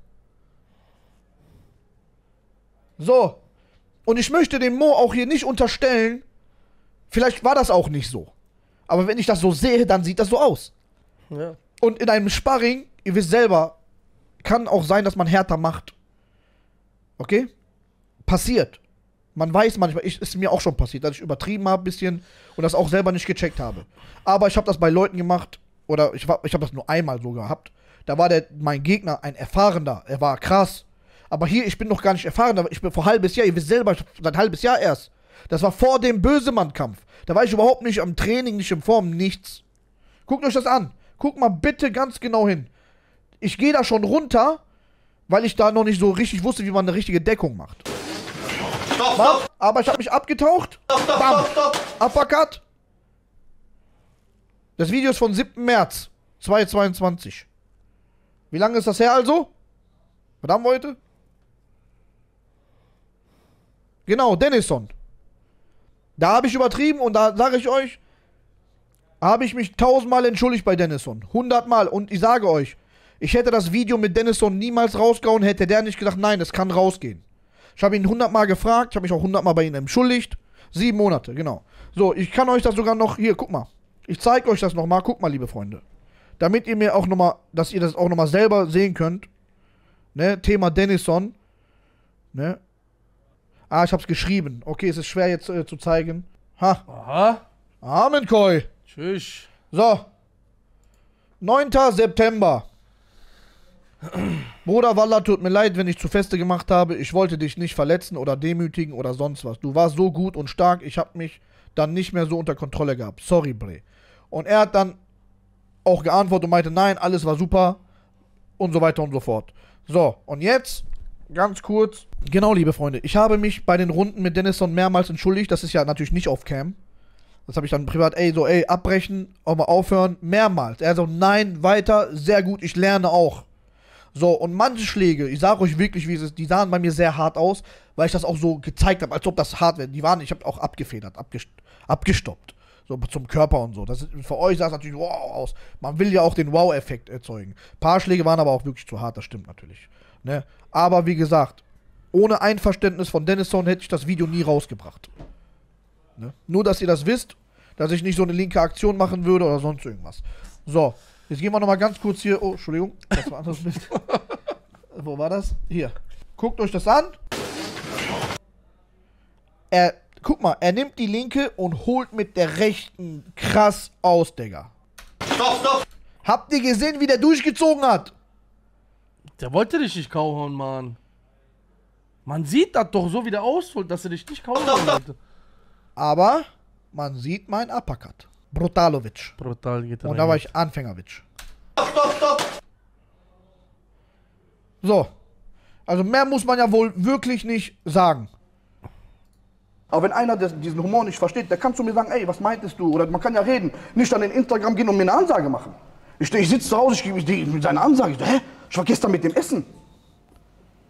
So. Und ich möchte dem Mo auch hier nicht unterstellen, vielleicht war das auch nicht so. Aber wenn ich das so sehe, dann sieht das so aus. Ja. Und in einem Sparring, ihr wisst selber, kann auch sein, dass man härter macht. Okay? Passiert. Man weiß manchmal, ich, ist mir auch schon passiert, dass ich übertrieben habe ein bisschen und das auch selber nicht gecheckt habe. Aber ich habe das bei Leuten gemacht, oder ich, war- ich habe das nur einmal so gehabt. Da war der, mein Gegner ein Erfahrener, er war krass. Aber hier, ich bin noch gar nicht erfahren, ich bin vor halbes Jahr, ihr wisst selber, seit halbes Jahr erst. Das war vor dem Bösemann-Kampf. Da war ich überhaupt nicht am Training, nicht in Form, nichts. Guckt euch das an. Guckt mal bitte ganz genau hin. Ich gehe da schon runter, weil ich da noch nicht so richtig wusste, wie man eine richtige Deckung macht. Stopp, stopp, aber ich habe mich abgetaucht. stopp, stopp, Bam. stopp, stopp! Uppercut. Das Video ist von 7. März 2022. Wie lange ist das her also? Wir heute? Genau, Dennison. Da habe ich übertrieben und da sage ich euch, habe ich mich tausendmal entschuldigt bei Dennison. Hundertmal. Und ich sage euch, ich hätte das Video mit Dennison niemals rausgehauen, hätte der nicht gesagt, nein, es kann rausgehen. Ich habe ihn hundertmal gefragt, ich habe mich auch hundertmal bei ihm entschuldigt. Sieben Monate, genau. So, ich kann euch das sogar noch, hier, guck mal. Ich zeige euch das nochmal, guck mal, liebe Freunde. Damit ihr mir auch nochmal, dass ihr das auch nochmal selber sehen könnt. Ne, Thema Dennison. Ne. Ah, ich hab's geschrieben. Okay, es ist schwer jetzt äh, zu zeigen. Ha, Aha. Amen, Koi. Tschüss. So. 9. September. Bruder Walla, tut mir leid, wenn ich zu feste gemacht habe. Ich wollte dich nicht verletzen oder demütigen oder sonst was. Du warst so gut und stark, ich habe mich dann nicht mehr so unter Kontrolle gehabt. Sorry, Bre. Und er hat dann auch geantwortet und meinte, nein, alles war super und so weiter und so fort. So, und jetzt ganz kurz. Genau, liebe Freunde, ich habe mich bei den Runden mit Dennison mehrmals entschuldigt. Das ist ja natürlich nicht auf Cam. Das habe ich dann privat, ey, so, ey, abbrechen, auch mal aufhören. Mehrmals. Er so, nein, weiter, sehr gut, ich lerne auch. So, und manche Schläge, ich sage euch wirklich, wie es ist, die sahen bei mir sehr hart aus, weil ich das auch so gezeigt habe, als ob das hart wäre. Die waren, ich habe auch abgefedert, abgest abgestoppt. So zum Körper und so. Das ist, für euch sah es natürlich wow aus. Man will ja auch den Wow-Effekt erzeugen. Ein paar Schläge waren aber auch wirklich zu hart, das stimmt natürlich. Ne? Aber wie gesagt, ohne Einverständnis von Dennison hätte ich das Video nie rausgebracht. Ne? Nur, dass ihr das wisst, dass ich nicht so eine linke Aktion machen würde oder sonst irgendwas. So, jetzt gehen wir nochmal ganz kurz hier. Oh, Entschuldigung, das war ein anderes Bild. Wo war das? Hier. Guckt euch das an. Er, guck mal, er nimmt die linke und holt mit der rechten krass aus, Digga. Stopp, stopp! Habt ihr gesehen, wie der durchgezogen hat? Der wollte dich nicht kauhauen, Mann. Man sieht das doch so, wie der ausholt, dass er dich nicht kauhauen wollte. Aber man sieht mein Uppercut. Brutalovic. Brutal geht er Und da war ich Anfängerwitsch. Stopp, stopp, stopp! So. Also mehr muss man ja wohl wirklich nicht sagen. Aber wenn einer das, diesen Humor nicht versteht, der kann zu mir sagen, ey, was meintest du? Oder man kann ja reden. Nicht an den Instagram gehen und mir eine Ansage machen. Ich, ich sitze zu Hause, ich gebe seiner Ansage. Ich hä? Ich war gestern mit dem Essen.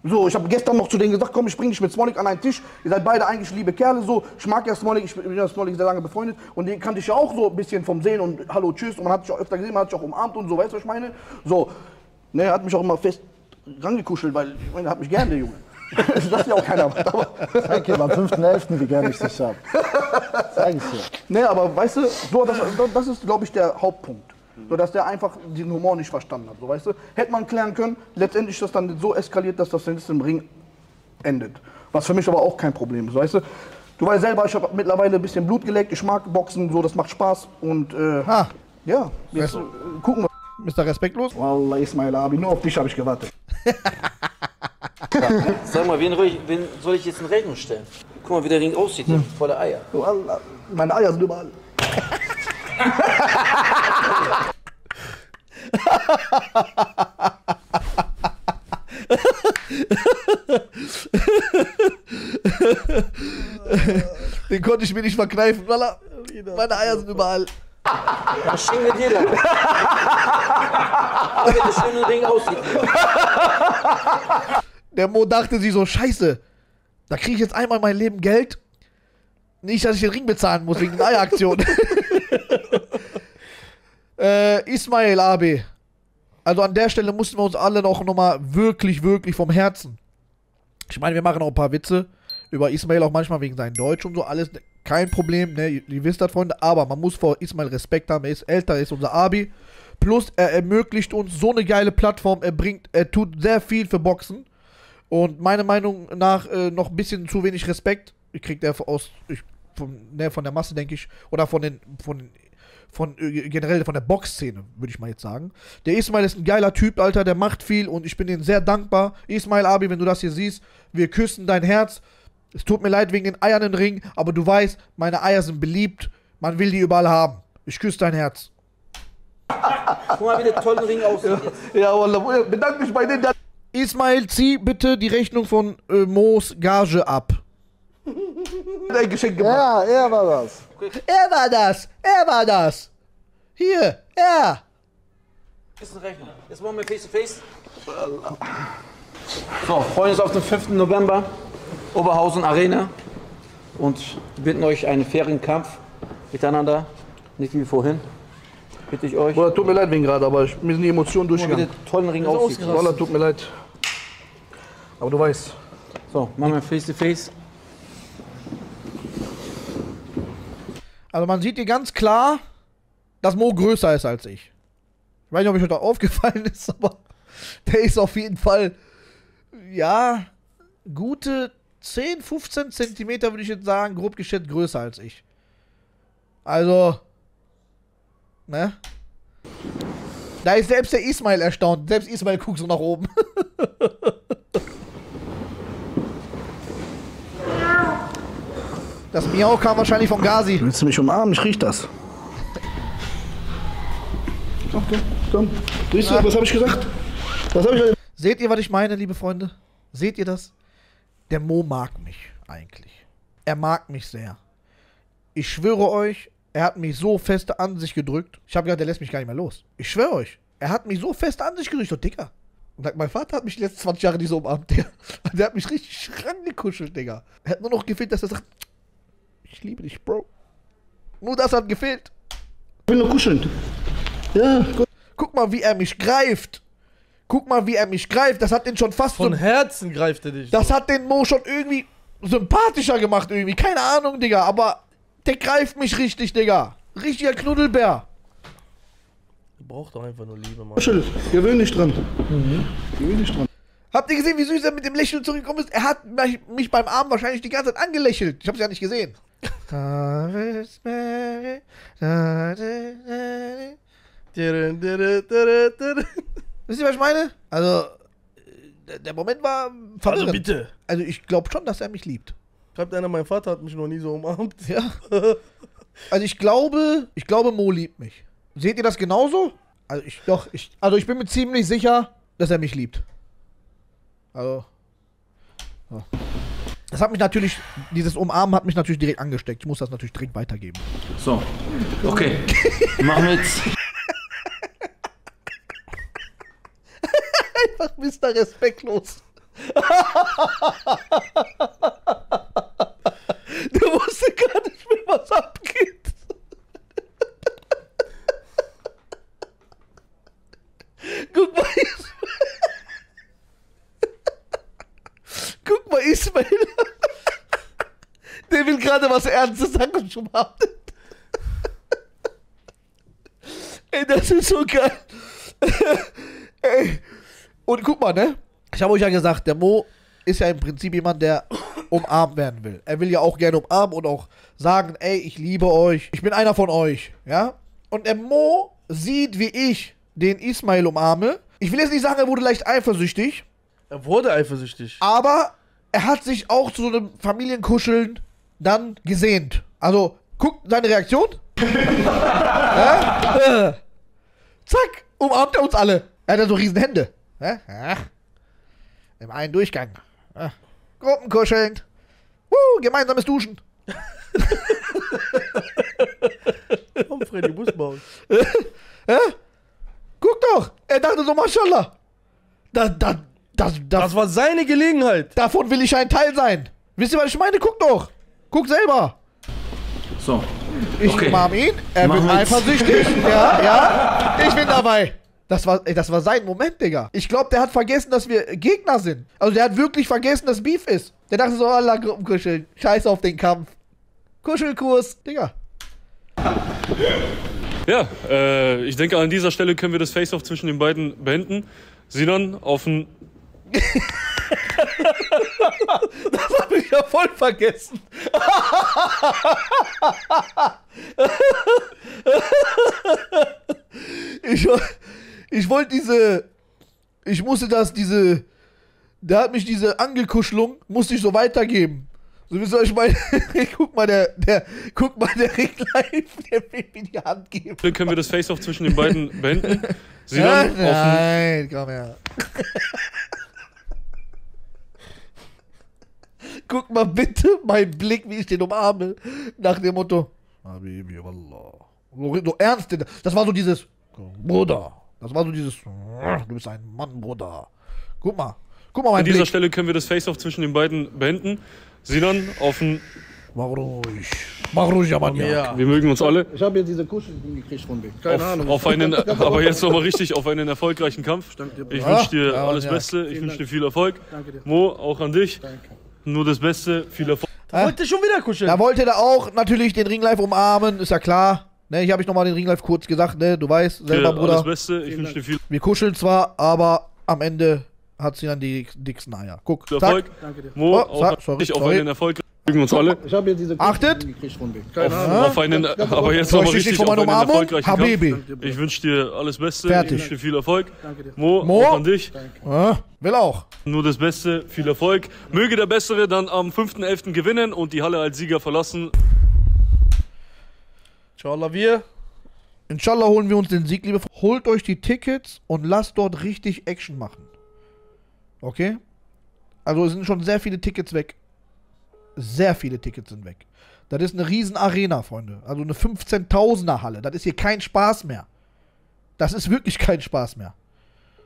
So, ich habe gestern noch zu denen gesagt, komm, ich bring dich mit Smolik an einen Tisch. Ihr seid beide eigentlich liebe Kerle, so. Ich mag ja Smolik, ich bin ja Smolik sehr lange befreundet. Und den kannte ich ja auch so ein bisschen vom Sehen und Hallo, Tschüss. Und man hat sich auch öfter gesehen, man hat sich auch umarmt und so, weißt du, was ich meine? So, ne, er hat mich auch immer fest rangekuschelt, weil, ich meine, er hat mich gern, der Junge. das sagt ja auch keiner. Aber, Zeig dir beim 5.11., wie gerne ich dich hab. Zeig ich dir. ne, aber weißt du, so, das, das ist, glaube ich, der Hauptpunkt. So, dass der einfach diesen Humor nicht verstanden hat. So, weißt du, hätte man klären können, letztendlich ist das dann so eskaliert, dass das jetzt im Ring endet. Was für mich aber auch kein Problem ist, weißt du. Du weißt selber, ich habe mittlerweile ein bisschen Blut geleckt, ich mag Boxen, so, das macht Spaß und, äh, ja, jetzt äh, gucken wir. Mr. Respektlos? Wallah, Ismail Abi, nur auf dich habe ich gewartet. Sag mal, wen, soll ich- wen soll ich jetzt in Rechnung stellen? Guck mal, wie der Ring aussieht, hier, voller Eier. Wallah, meine Eier sind überall. Den konnte ich mir nicht verkneifen. Wallah, meine Eier sind überall. Was schenken wir dir dann? Aber wie der schöne Ring aussieht. Der Mo dachte sich so, scheiße, da kriege ich jetzt einmal mein Leben Geld. Nicht, dass ich den Ring bezahlen muss wegen der Eieraktion. äh, Ismail AB. Also an der Stelle mussten wir uns alle noch nochmal wirklich, wirklich vom Herzen. Ich meine, wir machen auch ein paar Witze über Ismail auch manchmal wegen seinem Deutsch und so. Alles kein Problem, ne? Ihr, ihr wisst das, Freunde. Aber man muss vor Ismail Respekt haben. Er ist älter, er ist unser Abi. Plus, er ermöglicht uns so eine geile Plattform. Er bringt, er tut sehr viel für Boxen. Und meiner Meinung nach äh, noch ein bisschen zu wenig Respekt. Ich krieg der aus, ich, von, ne, von der Masse, denke ich. Oder von den, von den von äh, generell von der Boxszene, würde ich mal jetzt sagen. Der Ismail ist ein geiler Typ, Alter, der macht viel und ich bin ihm sehr dankbar. Ismail Abi, wenn du das hier siehst, wir küssen dein Herz. Es tut mir leid wegen den Eiern im Ring, aber du weißt, meine Eier sind beliebt. Man will die überall haben. Ich küsse dein Herz. Guck mal, wie der tolle Ring aussieht jetzt. Ja, Wallah, bedanke mich bei denen. Ismail, zieh bitte die Rechnung von äh, Moos Gage ab. Ein Geschenk gemacht. Ja, er war das. Er war das. Er war das. Hier, er. Ist eine Rechnung. Jetzt machen wir Face to Face. So, freuen uns auf den 5. November. Oberhausen Arena. Und wir bitten euch einen fairen Kampf miteinander. Nicht wie vorhin. Bitte ich euch. Bruder, tut mir leid wegen gerade, aber ich, mir sind die Emotionen durchgegangen. der tollen Ring aussieht. Wallah, tut mir leid. Aber du weißt. So, machen wir Face to Face. Also man sieht hier ganz klar, dass Mo größer ist als ich. Ich weiß nicht, ob euch das aufgefallen ist, aber der ist auf jeden Fall, ja, gute 10, 15 Zentimeter, würde ich jetzt sagen, grob geschätzt größer als ich. Also, ne? Da ist selbst der Ismail erstaunt. Selbst Ismail guckt so nach oben. Das Miau kam wahrscheinlich von Gazi. Willst du mich umarmen? Ich riech das. Komm, komm, komm. Riechst du, was habe ich gesagt? Was habe ich Seht ihr, was ich meine, liebe Freunde? Seht ihr das? Der Mo mag mich eigentlich. Er mag mich sehr. Ich schwöre euch, er hat mich so fest an sich gedrückt. Ich habe gedacht, der lässt mich gar nicht mehr los. Ich schwöre euch. Er hat mich so fest an sich gedrückt, so dicker. Und mein Vater hat mich die letzten 20 Jahre nicht so umarmt, der. Der hat mich richtig rangekuschelt, Digga. Er hat nur noch gefehlt, dass er sagt, ich liebe dich, Bro. Nur das hat gefehlt. Ich will nur kuscheln. Ja, gut. Guck mal, wie er mich greift. Guck mal, wie er mich greift. Das hat den schon fast Von so, Herzen greift er dich. Das hat den Mo schon irgendwie sympathischer gemacht, irgendwie. Keine Ahnung, Digga. Aber der greift mich richtig, Digga. Richtiger Knuddelbär. Er braucht doch einfach nur Liebe, Mann. Kuschel. Gewöhn dich dran. Gewöhn dich dran. Habt ihr gesehen, wie süß er mit dem Lächeln zurückgekommen ist? Er hat mich- mich beim Arm wahrscheinlich die ganze Zeit angelächelt. Ich hab's ja nicht gesehen. Wisst ihr, was ich meine? Also, äh, der Moment war verwirrend. Also bitte. Also ich glaube schon, dass er mich liebt. Schreibt einer, mein Vater hat mich noch nie so umarmt. Ja. Also ich glaube, ich glaube, Mo liebt mich. Seht ihr das genauso? Also ich doch, ich, also ich bin mir ziemlich sicher, dass er mich liebt. Also. So. Das hat mich natürlich, dieses Umarmen hat mich natürlich direkt angesteckt. Ich muss das natürlich direkt weitergeben. So. Okay. Machen wir jetzt. Einfach Mr. Respektlos. Der wusste gar nicht mehr, was abgeht. Guck mal, Ismail. Guck mal, Ismail. Der will gerade was Ernstes sagen und schon mal. Ey, das ist so geil. Ey. Und guck mal, ne? Ich habe euch ja gesagt, der Mo ist ja im Prinzip jemand, der umarmt werden will. Er will ja auch gerne umarmen und auch sagen, ey, ich liebe euch. Ich bin einer von euch, ja? Und der Mo sieht, wie ich den Ismail umarme. Ich will jetzt nicht sagen, er wurde leicht eifersüchtig, Er wurde eifersüchtig. aber er hat sich auch zu so einem Familienkuscheln dann gesehnt. Also, guck seine Reaktion. ja? Äh. Zack, umarmt er uns alle. Er hat ja so riesen Hände. Ja? Ja. Im einen Durchgang. Ja. Gruppenkuscheln. Woo, gemeinsames Duschen. Komm, Freddy, Busmaus. Ja? Guck doch. Er dachte so, Maschallah. Da, da, das, das, Das war seine Gelegenheit. davon will ich ein Teil sein. Wisst ihr, was ich meine? Guck doch. Guck selber. So. Ich Okay. umarm ihn, er Machen wird eifersüchtig. ja, ja. Ich bin dabei. Das war, ey, das war sein Moment, Digga. Ich glaube, der hat vergessen, dass wir Gegner sind. Also der hat wirklich vergessen, dass Beef ist. Der dachte so, Allah, Gruppenkuscheln. Scheiß auf den Kampf. Kuschelkurs, Digga. Ja, äh, ich denke, an dieser Stelle können wir das Face-Off zwischen den beiden beenden. Sinan auf ein Das habe ich ja voll vergessen. ich ich wollte diese. Ich musste das, diese. Der hat mich diese Angelkuschelung, musste ich so weitergeben. So ihr, was ich meine? guck mal, der, der, guck mal, der Ring live, der will mir die Hand geben. Stelle können wir das Face-Off zwischen den beiden beenden. Ja? Auf ein Nein, komm her. Guck mal bitte mein Blick, wie ich den umarme. Nach dem Motto. Habibi, wallah. So, so ernst. Das war so dieses. Bruder. Das war so dieses. Du bist ein Mann, Bruder. Guck mal. Guck mal An mein dieser Blick. Stelle können wir das Face-Off zwischen den beiden beenden. Sinan auf ein Mach ruhig. Mach ruhig, ja, Mann. Ja. Wir mögen uns alle. Ich habe jetzt diese Kuschelding gekriegt von dir. Keine Auf, Ahnung. auf einen, aber jetzt nochmal richtig auf einen erfolgreichen Kampf. Ich wünsche dir ja, alles ja. Beste, ich wünsche dir viel Erfolg. Danke dir. Mo, auch an dich. Nur das Beste, viel Erfolg. Da wollte schon wieder kuscheln. Da wollte er auch natürlich den Ring live umarmen, ist ja klar. Ne, hier habe ich nochmal den Ring live kurz gesagt, ne? Du weißt, selber, Dir Bruder. alles Beste, ich wünsche dir viel Wir kuscheln zwar, aber am Ende hat sie dann die dicksten Eier. Guck, Erfolg. zack. Danke dir. Mo, Oh, auch an sorry, auf sorry. einen Erfolg. Uns alle. Ich habe hier diese Achtet! denen. Auf, Keine Ahnung. auf einen, aber jetzt nochmal ich dich richtig von auf einen erfolgreichen Habibi. Kampf. Ich wünsche dir alles Beste. Fertig. Ich wünsche dir viel Erfolg. Mo, Mo? auch an dich. Ja, will auch. Nur das Beste, viel Erfolg. Möge der Bessere dann am 5.11. gewinnen und die Halle als Sieger verlassen. Inshallah, wir. Inshallah holen wir uns den Sieg, liebe Freunde. Holt euch die Tickets und lasst dort richtig Action machen. Okay? Also es sind schon sehr viele Tickets weg. Sehr viele Tickets sind weg. Das ist eine riesen Arena, Freunde. Also eine 15.000er Halle. Das ist hier kein Spaß mehr. Das ist wirklich kein Spaß mehr.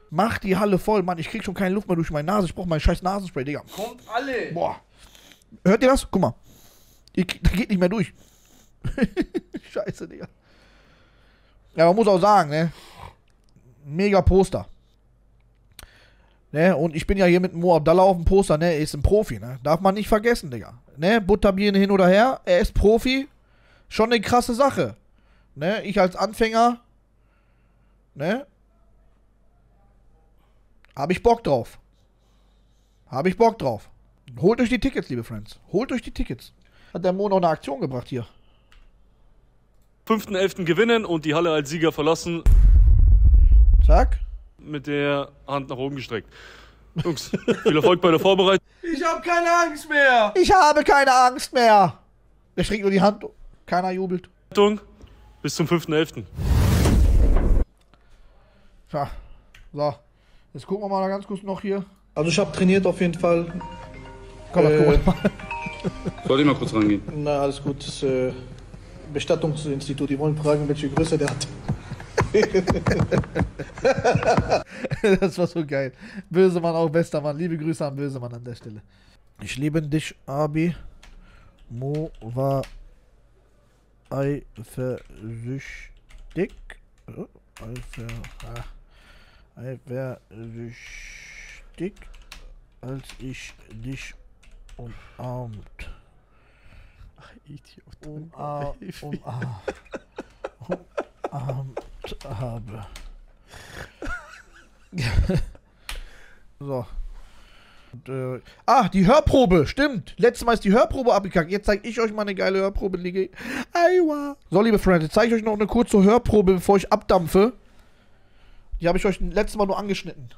Macht die Halle voll, Mann. Ich krieg schon keine Luft mehr durch meine Nase. Ich brauche mein scheiß Nasenspray, Digga. Kommt alle. Boah. Hört ihr das? Guck mal. Kriegt- das geht nicht mehr durch. Scheiße, Digga. Ja, man muss auch sagen, ne? Mega Poster. Ne? Und ich bin ja hier mit Mo Abdallah auf dem Poster, ne? Er ist ein Profi, ne? Darf man nicht vergessen, Digga. Ne? Butterbieren hin oder her. Er ist Profi. Schon eine krasse Sache. Ne? Ich als Anfänger. Ne? Habe ich Bock drauf. Habe ich Bock drauf. Holt euch die Tickets, liebe Friends. Holt euch die Tickets. Hat der Mo noch eine Aktion gebracht hier. 5.11. gewinnen und die Halle als Sieger verlassen. Zack. Mit der Hand nach oben gestreckt. Jungs, viel Erfolg bei der Vorbereitung. Ich hab keine Angst mehr. Ich habe keine Angst mehr. Er streckt nur die Hand. Keiner jubelt. Bis zum 5.11. Ja. So. Jetzt gucken wir mal ganz kurz noch hier. Also ich habe trainiert auf jeden Fall. Komm, mal Äh, gucken. Soll ich mal kurz rangehen? Na, alles gut. Das äh, Bestattungsinstitut, die wollen fragen, welche Größe der hat. das war so geil. Bösemann auch bester Mann. Liebe Grüße an Bösemann an der Stelle. Ich liebe dich, Abi. Mo war eifersüchtig. Oh, Eifer, ah, eifersüchtig, als ich dich umarmt. Idiot. Umar umarmt, habe. so. Und, äh, ah, die Hörprobe, stimmt. Letztes Mal ist die Hörprobe abgekackt. Jetzt zeige ich euch mal eine geile Hörprobe. Liege. Aiwa. So, liebe Freunde, jetzt zeige ich euch noch eine kurze Hörprobe, bevor ich abdampfe. Die habe ich euch letztes Mal nur angeschnitten.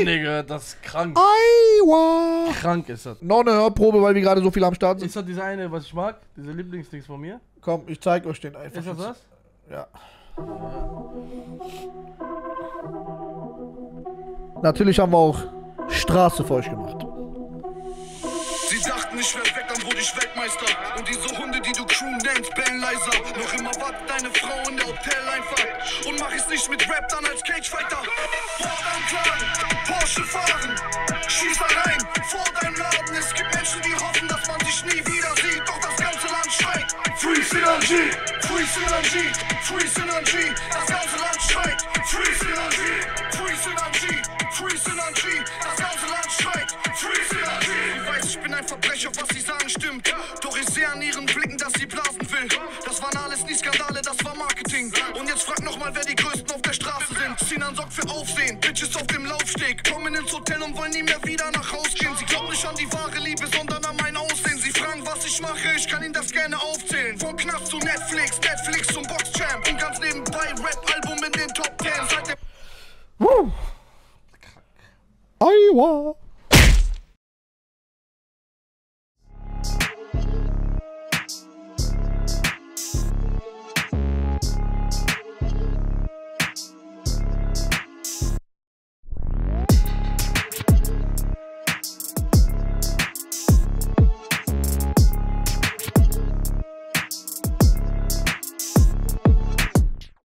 Ende gehört, das ist krank. Aiwa. Krank ist das. Noch eine Hörprobe, weil wir gerade so viel am Start sind. Ist das diese eine, was ich mag? Diese Lieblingsdings von mir? Komm, ich zeige euch den einfach. Ist das das? Ja. Natürlich haben wir auch Straße für euch gemacht. Sie dachten, ich wär weg, dann wurde ich Weltmeister. Und diese Hunde, die du Crew nennst, bellen leiser. Noch immer wartet deine Frau in der Hoteleinfahrt. Und mach es nicht mit Rap, dann als Cagefighter. Mordanklagen, Porsche fahren, Schießereien vor deinem Laden. Es gibt Menschen, die hoffen, dass man sich nie wieder sieht. Doch das ganze Land schreit. Free Synergy, Free Synergy, Free Synergy. Das ganze Land schreit. Free Synergy, Free Synergy, Free Synergy. Das ganze Land schreit. Free Synergy. Ich weiß, ich bin ein Verbrecher, was sie sagen stimmt. Doch ich sehe an ihren Blicken, dass sie blasen will. Das waren alles nie Skandale, das war Marketing. Und jetzt frag nochmal, wer die Größten der Straße sind. Sinan sorgt für Aufsehen, Bitches auf dem Laufsteg. Kommen ins Hotel und wollen nie mehr wieder nach Haus gehen. Sie glauben nicht an die wahre Liebe, sondern an mein Aussehen. Sie fragen, was ich mache, ich kann ihnen das gerne aufzählen. Von Knast zu Netflix, Netflix zum Boxchamp. Und ganz nebenbei Rap-Album in den Top 10. Seit der Aiwa.